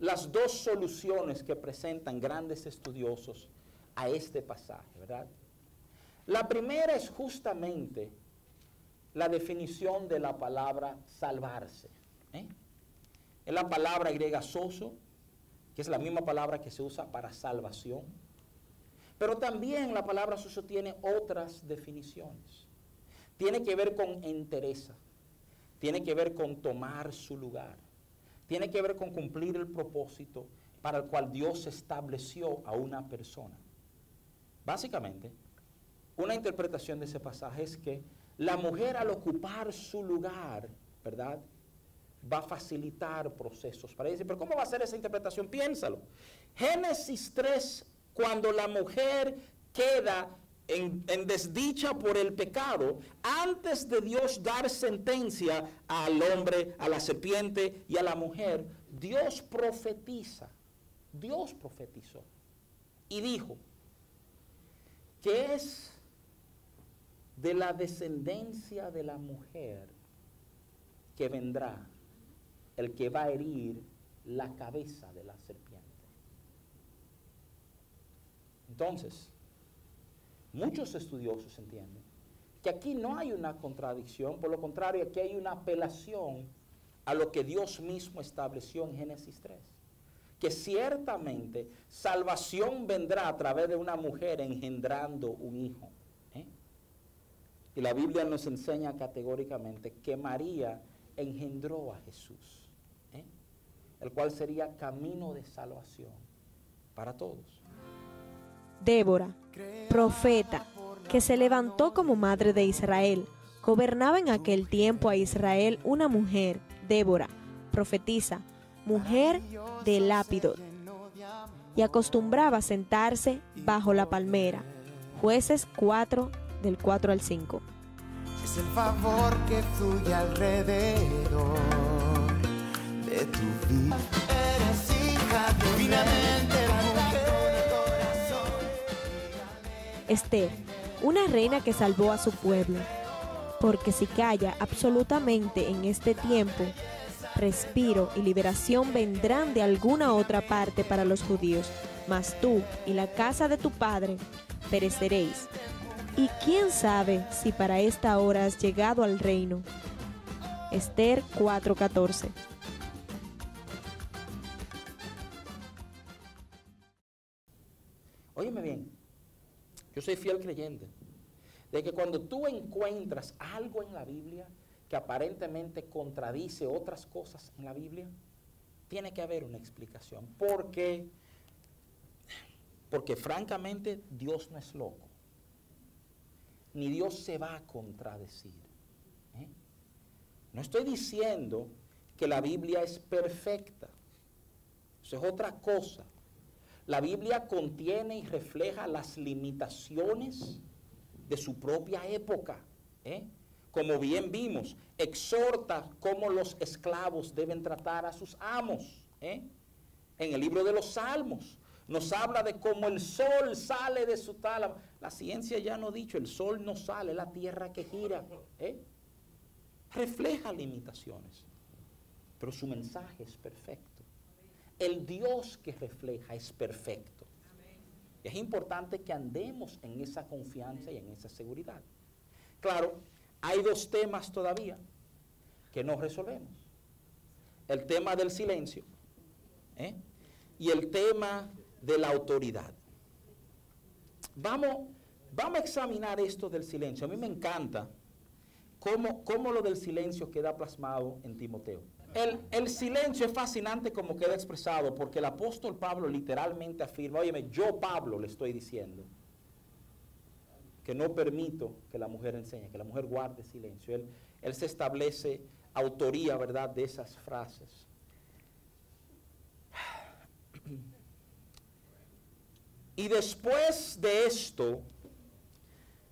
las dos soluciones que presentan grandes estudiosos a este pasaje, ¿verdad? La primera es justamente la definición de la palabra salvarse. ¿eh? Es la palabra griega soso, que es la misma palabra que se usa para salvación. Pero también la palabra soso tiene otras definiciones. Tiene que ver con entereza, tiene que ver con tomar su lugar, tiene que ver con cumplir el propósito para el cual Dios estableció a una persona. Básicamente, una interpretación de ese pasaje es que la mujer al ocupar su lugar, ¿verdad? Va a facilitar procesos para decir, pero ¿cómo va a ser esa interpretación? Piénsalo. Génesis 3, cuando la mujer queda en, en, desdicha por el pecado, antes de Dios dar sentencia al hombre, a la serpiente y a la mujer, Dios profetiza, Dios profetizó y dijo que es de la descendencia de la mujer que vendrá el que va a herir la cabeza de la serpiente. Entonces, muchos estudiosos entienden que aquí no hay una contradicción, por lo contrario, aquí hay una apelación a lo que Dios mismo estableció en Génesis 3. Que ciertamente salvación vendrá a través de una mujer engendrando un hijo. Y la Biblia nos enseña categóricamente que María engendró a Jesús, ¿eh? el cual sería camino de salvación para todos. Débora, profeta, que se levantó como madre de Israel, gobernaba en aquel tiempo a Israel una mujer, Débora, profetisa, mujer de lápido, y acostumbraba sentarse bajo la palmera. Jueces 4, del 4 al 5. Es el favor que fluye alrededor de tu vida. Eres hija divinamente Esther, una reina que salvó a su pueblo. Porque si calla absolutamente en este tiempo, respiro y liberación vendrán de alguna otra parte para los judíos, mas tú y la casa de tu padre pereceréis. Y quién sabe si para esta hora has llegado al reino. Esther 4:14 Óyeme bien, yo soy fiel creyente de que cuando tú encuentras algo en la Biblia que aparentemente contradice otras cosas en la Biblia, tiene que haber una explicación. ¿Por qué? Porque francamente Dios no es loco ni Dios se va a contradecir. ¿eh? No estoy diciendo que la Biblia es perfecta. Eso es otra cosa. La Biblia contiene y refleja las limitaciones de su propia época. ¿eh? Como bien vimos, exhorta cómo los esclavos deben tratar a sus amos. ¿eh? En el libro de los Salmos nos habla de cómo el sol sale de su tálamo. La ciencia ya no ha dicho, el sol no sale, la tierra que gira. ¿eh? Refleja limitaciones, pero su mensaje es perfecto. El Dios que refleja es perfecto. Es importante que andemos en esa confianza y en esa seguridad. Claro, hay dos temas todavía que no resolvemos. El tema del silencio ¿eh? y el tema de la autoridad. Vamos, vamos a examinar esto del silencio. A mí me encanta cómo, cómo lo del silencio queda plasmado en Timoteo. El, el, silencio es fascinante como queda expresado, porque el apóstol Pablo literalmente afirma, óyeme, yo Pablo le estoy diciendo que no permito que la mujer enseñe, que la mujer guarde silencio. Él, él se establece autoría, ¿verdad?, de esas frases. Y después de esto,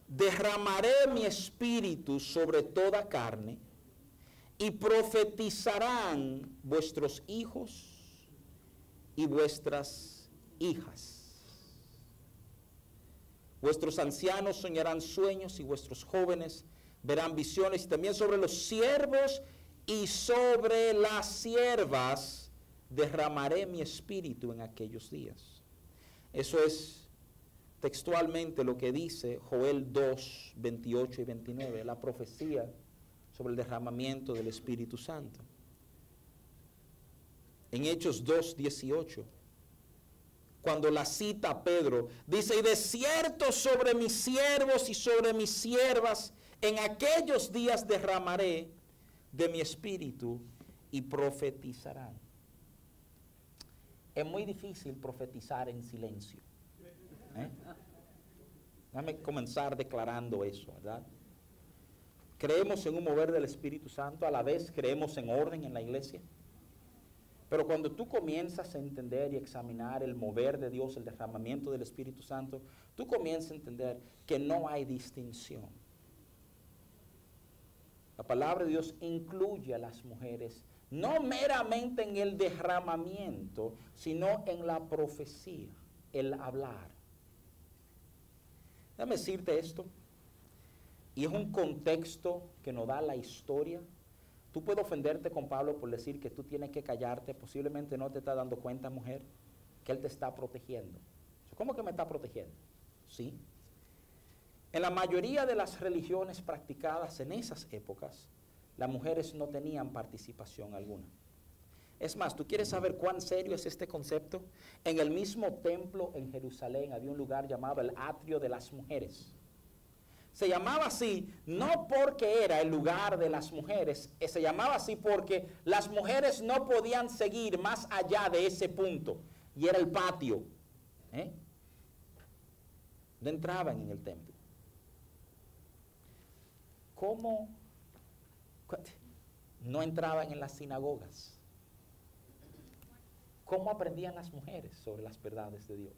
derramaré mi espíritu sobre toda carne y profetizarán vuestros hijos y vuestras hijas. Vuestros ancianos soñarán sueños y vuestros jóvenes verán visiones y también sobre los siervos y sobre las siervas derramaré mi espíritu en aquellos días. Eso es textualmente lo que dice Joel 2, 28 y 29, la profecía sobre el derramamiento del Espíritu Santo. En Hechos 2, 18, cuando la cita Pedro, dice, y de cierto sobre mis siervos y sobre mis siervas, en aquellos días derramaré de mi espíritu y profetizarán. Es muy difícil profetizar en silencio. ¿eh? Déjame comenzar declarando eso, ¿verdad? Creemos en un mover del Espíritu Santo, a la vez creemos en orden en la iglesia. Pero cuando tú comienzas a entender y examinar el mover de Dios, el derramamiento del Espíritu Santo, tú comienzas a entender que no hay distinción. La palabra de Dios incluye a las mujeres no meramente en el derramamiento, sino en la profecía, el hablar. Déjame decirte esto, y es un contexto que nos da la historia. Tú puedes ofenderte con Pablo por decir que tú tienes que callarte, posiblemente no te estás dando cuenta, mujer, que él te está protegiendo. ¿Cómo que me está protegiendo? Sí. En la mayoría de las religiones practicadas en esas épocas, las mujeres no tenían participación alguna. Es más, ¿tú quieres saber cuán serio es este concepto? En el mismo templo en Jerusalén había un lugar llamado el atrio de las mujeres. Se llamaba así no porque era el lugar de las mujeres, eh, se llamaba así porque las mujeres no podían seguir más allá de ese punto, y era el patio. ¿eh? No entraban en el templo. ¿Cómo no entraban en las sinagogas. ¿Cómo aprendían las mujeres sobre las verdades de Dios?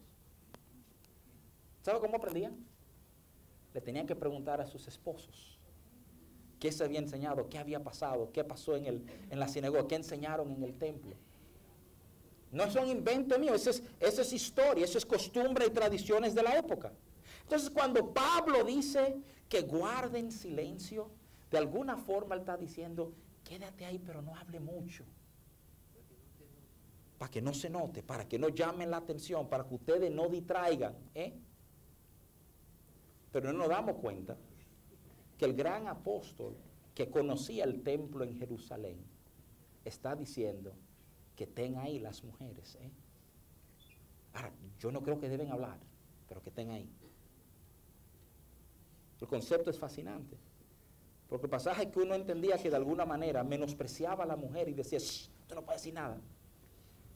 ¿Sabe cómo aprendían? Le tenían que preguntar a sus esposos qué se había enseñado, qué había pasado, qué pasó en, el, en la sinagoga, qué enseñaron en el templo. No son inventos míos, eso es, eso es historia, eso es costumbre y tradiciones de la época. Entonces cuando Pablo dice que guarden silencio, de alguna forma él está diciendo, quédate ahí, pero no hable mucho. Para que no se note, para que no llamen la atención, para que ustedes no distraigan. ¿eh? Pero no nos damos cuenta que el gran apóstol que conocía el templo en Jerusalén está diciendo que ten ahí las mujeres. ¿eh? Ahora, yo no creo que deben hablar, pero que estén ahí. El concepto es fascinante. Porque el pasaje es que uno entendía que de alguna manera menospreciaba a la mujer y decía, tú no puedes decir nada.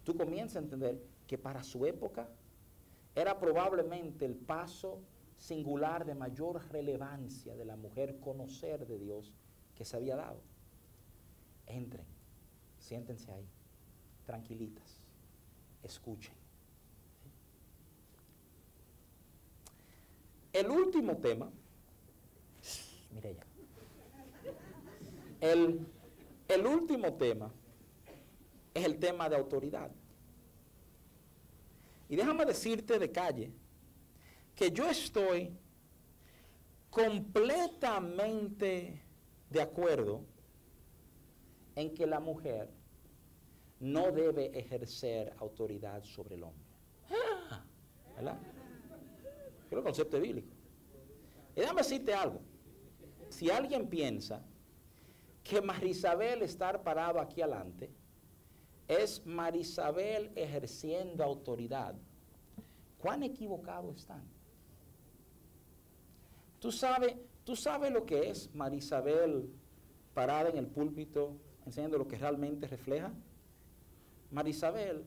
Tú comienzas a entender que para su época era probablemente el paso singular de mayor relevancia de la mujer conocer de Dios que se había dado. Entren, siéntense ahí, tranquilitas, escuchen. El último tema, mire ya, el, el último tema es el tema de autoridad. Y déjame decirte de calle que yo estoy completamente de acuerdo en que la mujer no debe ejercer autoridad sobre el hombre. ¿Verdad? Es el concepto bíblico. Y déjame decirte algo. Si alguien piensa que Marisabel estar parado aquí adelante es Marisabel ejerciendo autoridad, ¿cuán equivocado están? ¿Tú sabes, tú sabes lo que es Marisabel parada en el púlpito enseñando lo que realmente refleja? Marisabel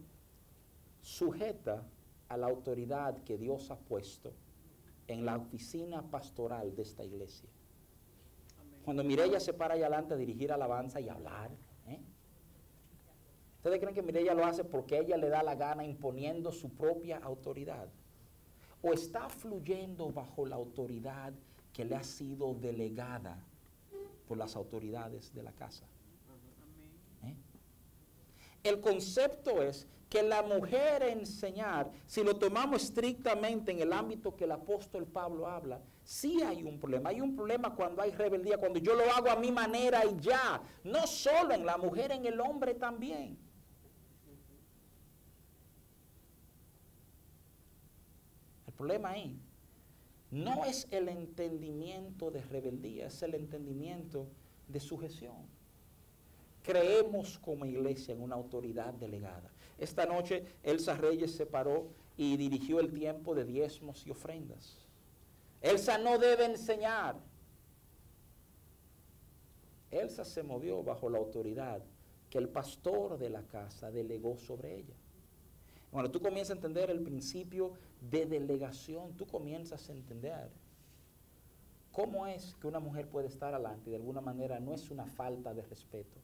sujeta a la autoridad que Dios ha puesto en la oficina pastoral de esta iglesia. Cuando Mireya se para allá adelante a dirigir alabanza y hablar, ¿eh? ¿ustedes creen que Mireya lo hace porque ella le da la gana imponiendo su propia autoridad? ¿O está fluyendo bajo la autoridad que le ha sido delegada por las autoridades de la casa? ¿Eh? El concepto es que la mujer enseñar, si lo tomamos estrictamente en el ámbito que el apóstol Pablo habla, sí hay un problema. Hay un problema cuando hay rebeldía, cuando yo lo hago a mi manera y ya. No solo en la mujer, en el hombre también. El problema ahí no es el entendimiento de rebeldía, es el entendimiento de sujeción. Creemos como iglesia en una autoridad delegada. Esta noche Elsa Reyes se paró y dirigió el tiempo de diezmos y ofrendas. Elsa no debe enseñar. Elsa se movió bajo la autoridad que el pastor de la casa delegó sobre ella. Bueno, tú comienzas a entender el principio de delegación, tú comienzas a entender cómo es que una mujer puede estar adelante y de alguna manera no es una falta de respeto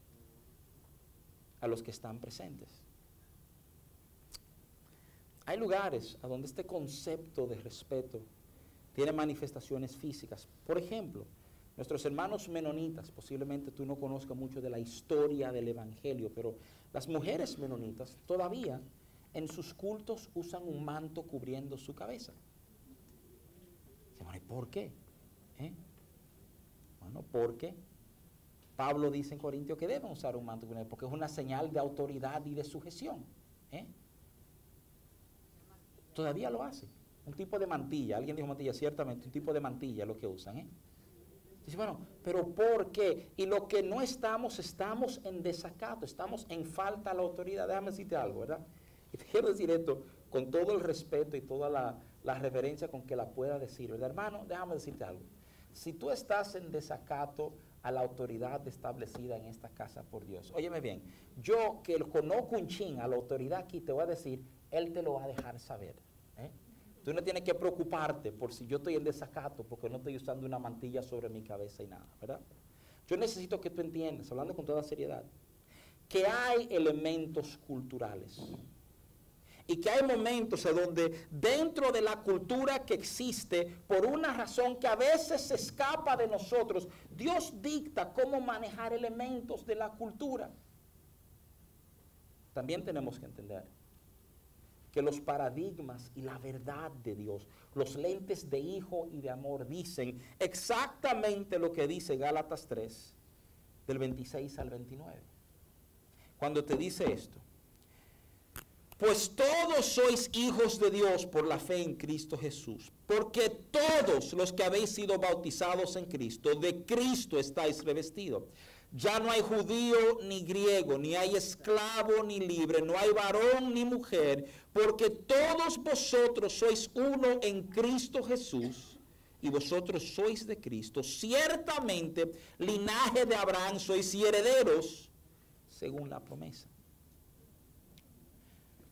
a los que están presentes. Hay lugares a donde este concepto de respeto tiene manifestaciones físicas. Por ejemplo, nuestros hermanos menonitas, posiblemente tú no conozcas mucho de la historia del Evangelio, pero las mujeres menonitas todavía en sus cultos usan un manto cubriendo su cabeza. ¿Y por qué? ¿Eh? Bueno, porque Pablo dice en Corintios que deben usar un manto porque es una señal de autoridad y de sujeción. ¿eh? Todavía lo hace. Un tipo de mantilla, alguien dijo mantilla, ciertamente, un tipo de mantilla es lo que usan. ¿eh? Dice, bueno, pero ¿por qué? Y lo que no estamos, estamos en desacato, estamos en falta de la autoridad. Déjame decirte algo, ¿verdad? Y te quiero decir esto con todo el respeto y toda la, la reverencia con que la pueda decir, ¿verdad, hermano? Déjame decirte algo. Si tú estás en desacato a la autoridad establecida en esta casa por Dios, óyeme bien, yo que conozco un chin a la autoridad aquí, te voy a decir, Él te lo va a dejar saber. ¿eh? Tú no tienes que preocuparte por si yo estoy en desacato, porque no estoy usando una mantilla sobre mi cabeza y nada, ¿verdad? Yo necesito que tú entiendas, hablando con toda seriedad, que hay elementos culturales y que hay momentos en donde dentro de la cultura que existe, por una razón que a veces se escapa de nosotros, Dios dicta cómo manejar elementos de la cultura. También tenemos que entender que los paradigmas y la verdad de Dios, los lentes de hijo y de amor dicen exactamente lo que dice Gálatas 3, del 26 al 29. Cuando te dice esto, pues todos sois hijos de Dios por la fe en Cristo Jesús. Porque todos los que habéis sido bautizados en Cristo, de Cristo estáis revestidos. Ya no hay judío ni griego, ni hay esclavo ni libre, no hay varón ni mujer, porque todos vosotros sois uno en Cristo Jesús y vosotros sois de Cristo. Ciertamente, linaje de Abraham sois y herederos según la promesa.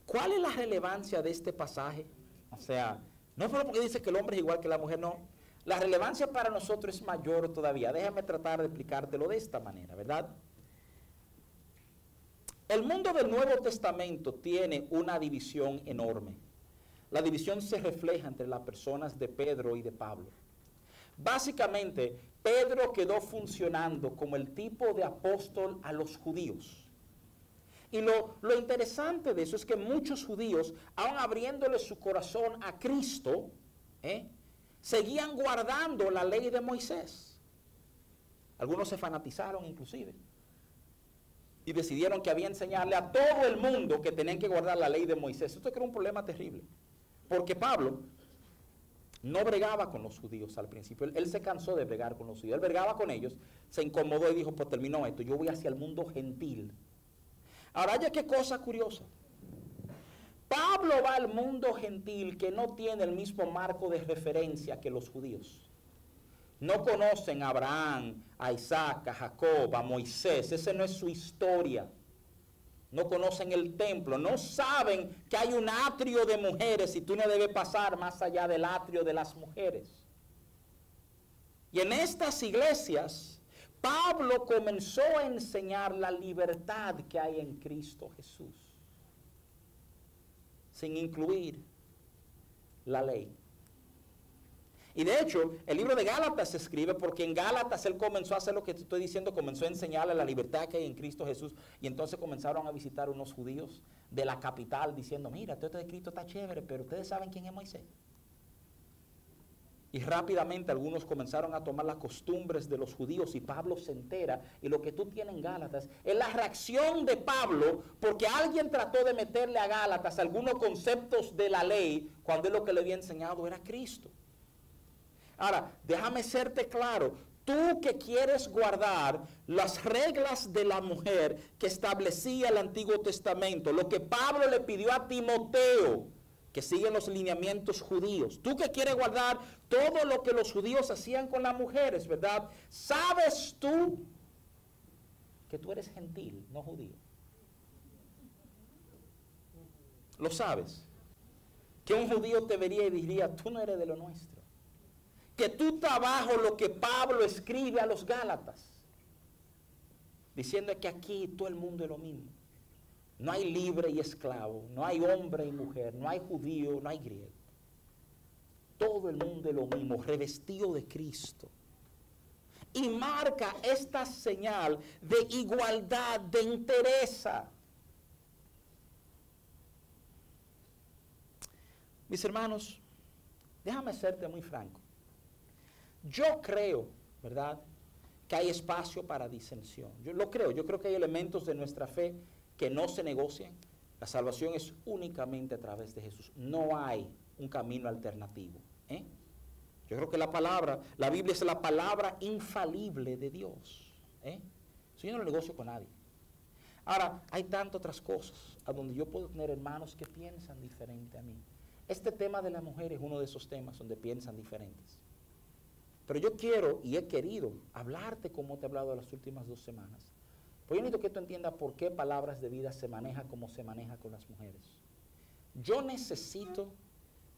¿Cuál es la relevancia de este pasaje? O sea, no es porque dice que el hombre es igual que la mujer, no. La relevancia para nosotros es mayor todavía. Déjame tratar de explicártelo de esta manera, ¿verdad? El mundo del Nuevo Testamento tiene una división enorme. la división se refleja entre las personas de Pedro y de Pablo. Básicamente, Pedro quedó funcionando como el tipo de apóstol a los judíos. Y lo, interesante de eso es que muchos judíos, aun abriéndole su corazón a Cristo, ¿eh? Seguían guardando la ley de Moisés. Algunos se fanatizaron inclusive. Y decidieron que había enseñarle a todo el mundo que tenían que guardar la ley de Moisés. Esto era un problema terrible. Porque Pablo no bregaba con los judíos al principio. Él, él, se cansó de bregar con los judíos. Él bregaba con ellos, se incomodó y dijo, pues terminó esto. Yo voy hacia el mundo gentil. Ahora, ya qué cosa curiosa. Pablo va al mundo gentil que no tiene el mismo marco de referencia que los judíos. No conocen a Abraham, a Isaac, a Jacob, a Moisés. Esa no es su historia. No conocen el templo. No saben que hay un atrio de mujeres y tú no debes pasar más allá del atrio de las mujeres. Y en estas iglesias, Pablo comenzó a enseñar la libertad que hay en Cristo Jesús sin incluir la ley. Y de hecho, el libro de Gálatas se escribe porque en Gálatas él comenzó a hacer lo que te estoy diciendo, comenzó a enseñarle la libertad que hay en Cristo Jesús. Y entonces comenzaron a visitar unos judíos de la capital diciendo, mira, todo esto de Cristo está chévere, pero ustedes saben quién es Moisés. Y rápidamente algunos comenzaron a tomar las costumbres de los judíos y Pablo se entera. Y lo que tú tienes en Gálatas es la reacción de Pablo porque alguien trató de meterle a Gálatas algunos conceptos de la ley cuando él lo que le había enseñado era Cristo. Ahora, déjame serte claro, tú que quieres guardar las reglas de la mujer que establecía el Antiguo Testamento, lo que Pablo le pidió a Timoteo, que siguen los lineamientos judíos. Tú que quieres guardar todo lo que los judíos hacían con las mujeres, ¿verdad? ¿Sabes tú que tú eres gentil, no judío? ¿Lo sabes? Que un judío te vería y diría, tú no eres de lo nuestro. Que tú bajo lo que Pablo escribe a los Gálatas. Diciendo que aquí todo el mundo es lo mismo. No hay libre y esclavo, no hay hombre y mujer, no hay judío, no hay griego. Todo el mundo es lo mismo, revestido de Cristo. Y marca esta señal de igualdad, de interés. Mis hermanos, déjame serte muy franco. Yo creo, ¿verdad?, que hay espacio para disensión. Yo lo creo, yo creo que hay elementos de nuestra fe que no se negocian. La salvación es únicamente a través de Jesús. No hay un camino alternativo. ¿eh? Yo creo que la palabra, la Biblia es la palabra infalible de Dios. ¿eh? yo no negocio con nadie. Ahora, hay tantas otras cosas a donde yo puedo tener hermanos que piensan diferente a mí. Este tema de la mujer es uno de esos temas donde piensan diferentes. Pero yo quiero y he querido hablarte como te he hablado las últimas dos semanas pues yo necesito que tú entiendas por qué palabras de vida se maneja como se maneja con las mujeres. Yo necesito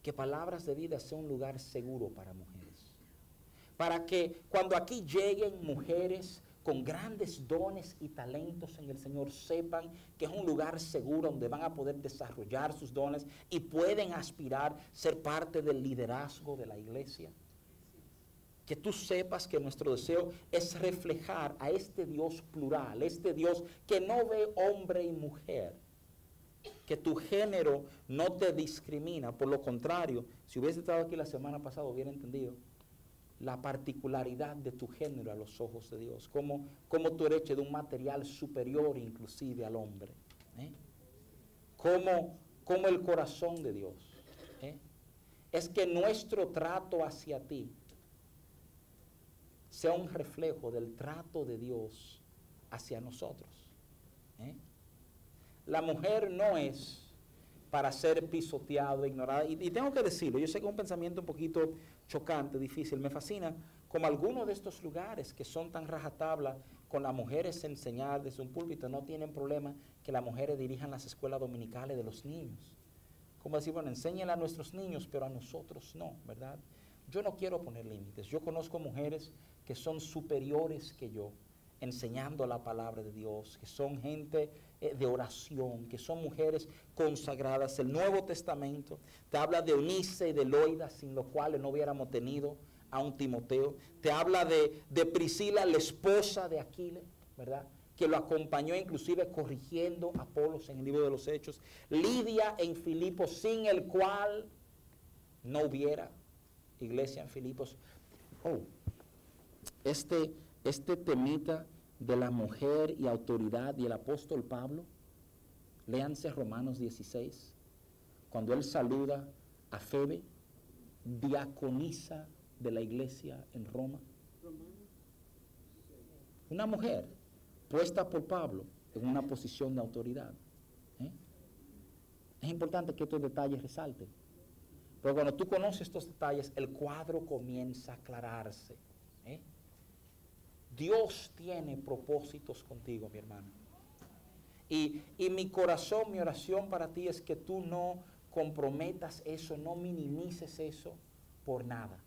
que palabras de vida sea un lugar seguro para mujeres. Para que cuando aquí lleguen mujeres con grandes dones y talentos en el Señor sepan que es un lugar seguro donde van a poder desarrollar sus dones y pueden aspirar ser parte del liderazgo de la iglesia que tú sepas que nuestro deseo es reflejar a este Dios plural, este Dios que no ve hombre y mujer, que tu género no te discrimina, por lo contrario, si hubiese estado aquí la semana pasada hubiera entendido la particularidad de tu género a los ojos de Dios, como, como tú eres de un material superior inclusive al hombre, ¿eh? como, como el corazón de Dios. ¿eh? Es que nuestro trato hacia ti sea un reflejo del trato de Dios hacia nosotros. ¿eh? La mujer no es para ser pisoteado, ignorada. Y, y, tengo que decirlo, yo sé que es un pensamiento un poquito chocante, difícil. Me fascina como algunos de estos lugares que son tan rajatabla con las mujeres enseñar desde un púlpito, no tienen problema que las mujeres dirijan las escuelas dominicales de los niños. Como decir, bueno, enséñenle a nuestros niños, pero a nosotros no, ¿verdad? Yo no quiero poner límites. Yo conozco mujeres que son superiores que yo enseñando la palabra de Dios, que son gente eh, de oración, que son mujeres consagradas. El Nuevo Testamento te habla de Eunice y de Loida, sin los cuales no hubiéramos tenido a un Timoteo. Te habla de, de Priscila, la esposa de Aquiles, ¿verdad? que lo acompañó inclusive corrigiendo a Apolos en el libro de los Hechos. Lidia en Filipos, sin el cual no hubiera iglesia en Filipos. Oh, este, este temita de la mujer y autoridad y el apóstol Pablo, léanse Romanos 16, cuando él saluda a Febe, diaconisa de la iglesia en Roma. Una mujer puesta por Pablo en una posición de autoridad. ¿eh? Es importante que estos detalles resalten. Pero cuando tú conoces estos detalles, el cuadro comienza a aclararse. ¿eh? Dios tiene propósitos contigo, mi hermano. Y, y, mi corazón, mi oración para ti es que tú no comprometas eso, no minimices eso por nada.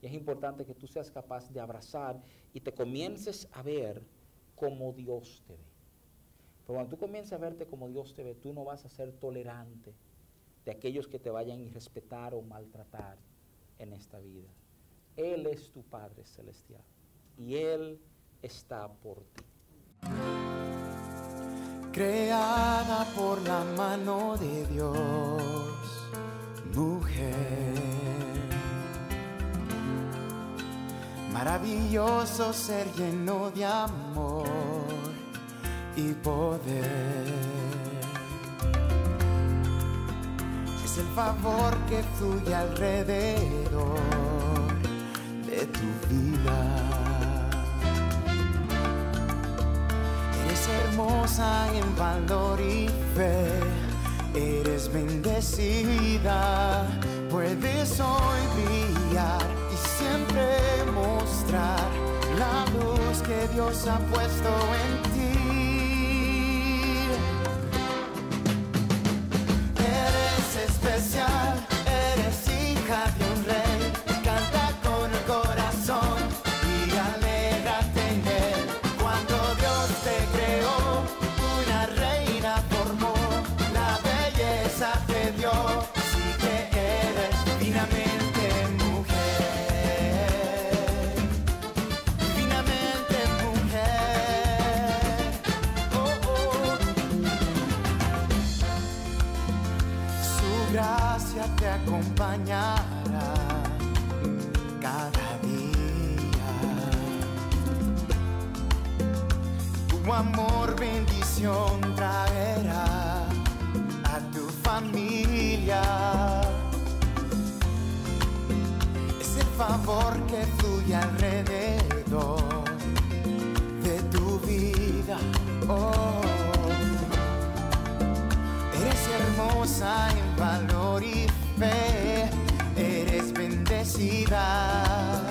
Y es importante que tú seas capaz de abrazar y te comiences a ver como Dios te ve. Pero cuando tú comiences a verte como Dios te ve, tú no vas a ser tolerante de aquellos que te vayan a irrespetar o maltratar en esta vida. Él es tu Padre Celestial y Él está por ti. Creada por la mano de Dios, mujer. Maravilloso ser lleno de amor y poder. Es el favor que fluye alrededor de tu vida. Hermosa en valor y fe, eres bendecida, puedes hoy brillar y siempre mostrar la luz que Dios ha puesto en ti. Sí que eres divinamente mujer, divinamente mujer. Oh, oh. Su gracia te acompañará cada día. Tu amor bendición traerá favor que fluye alrededor de tu vida. Oh. Eres hermosa en valor y fe, eres bendecida.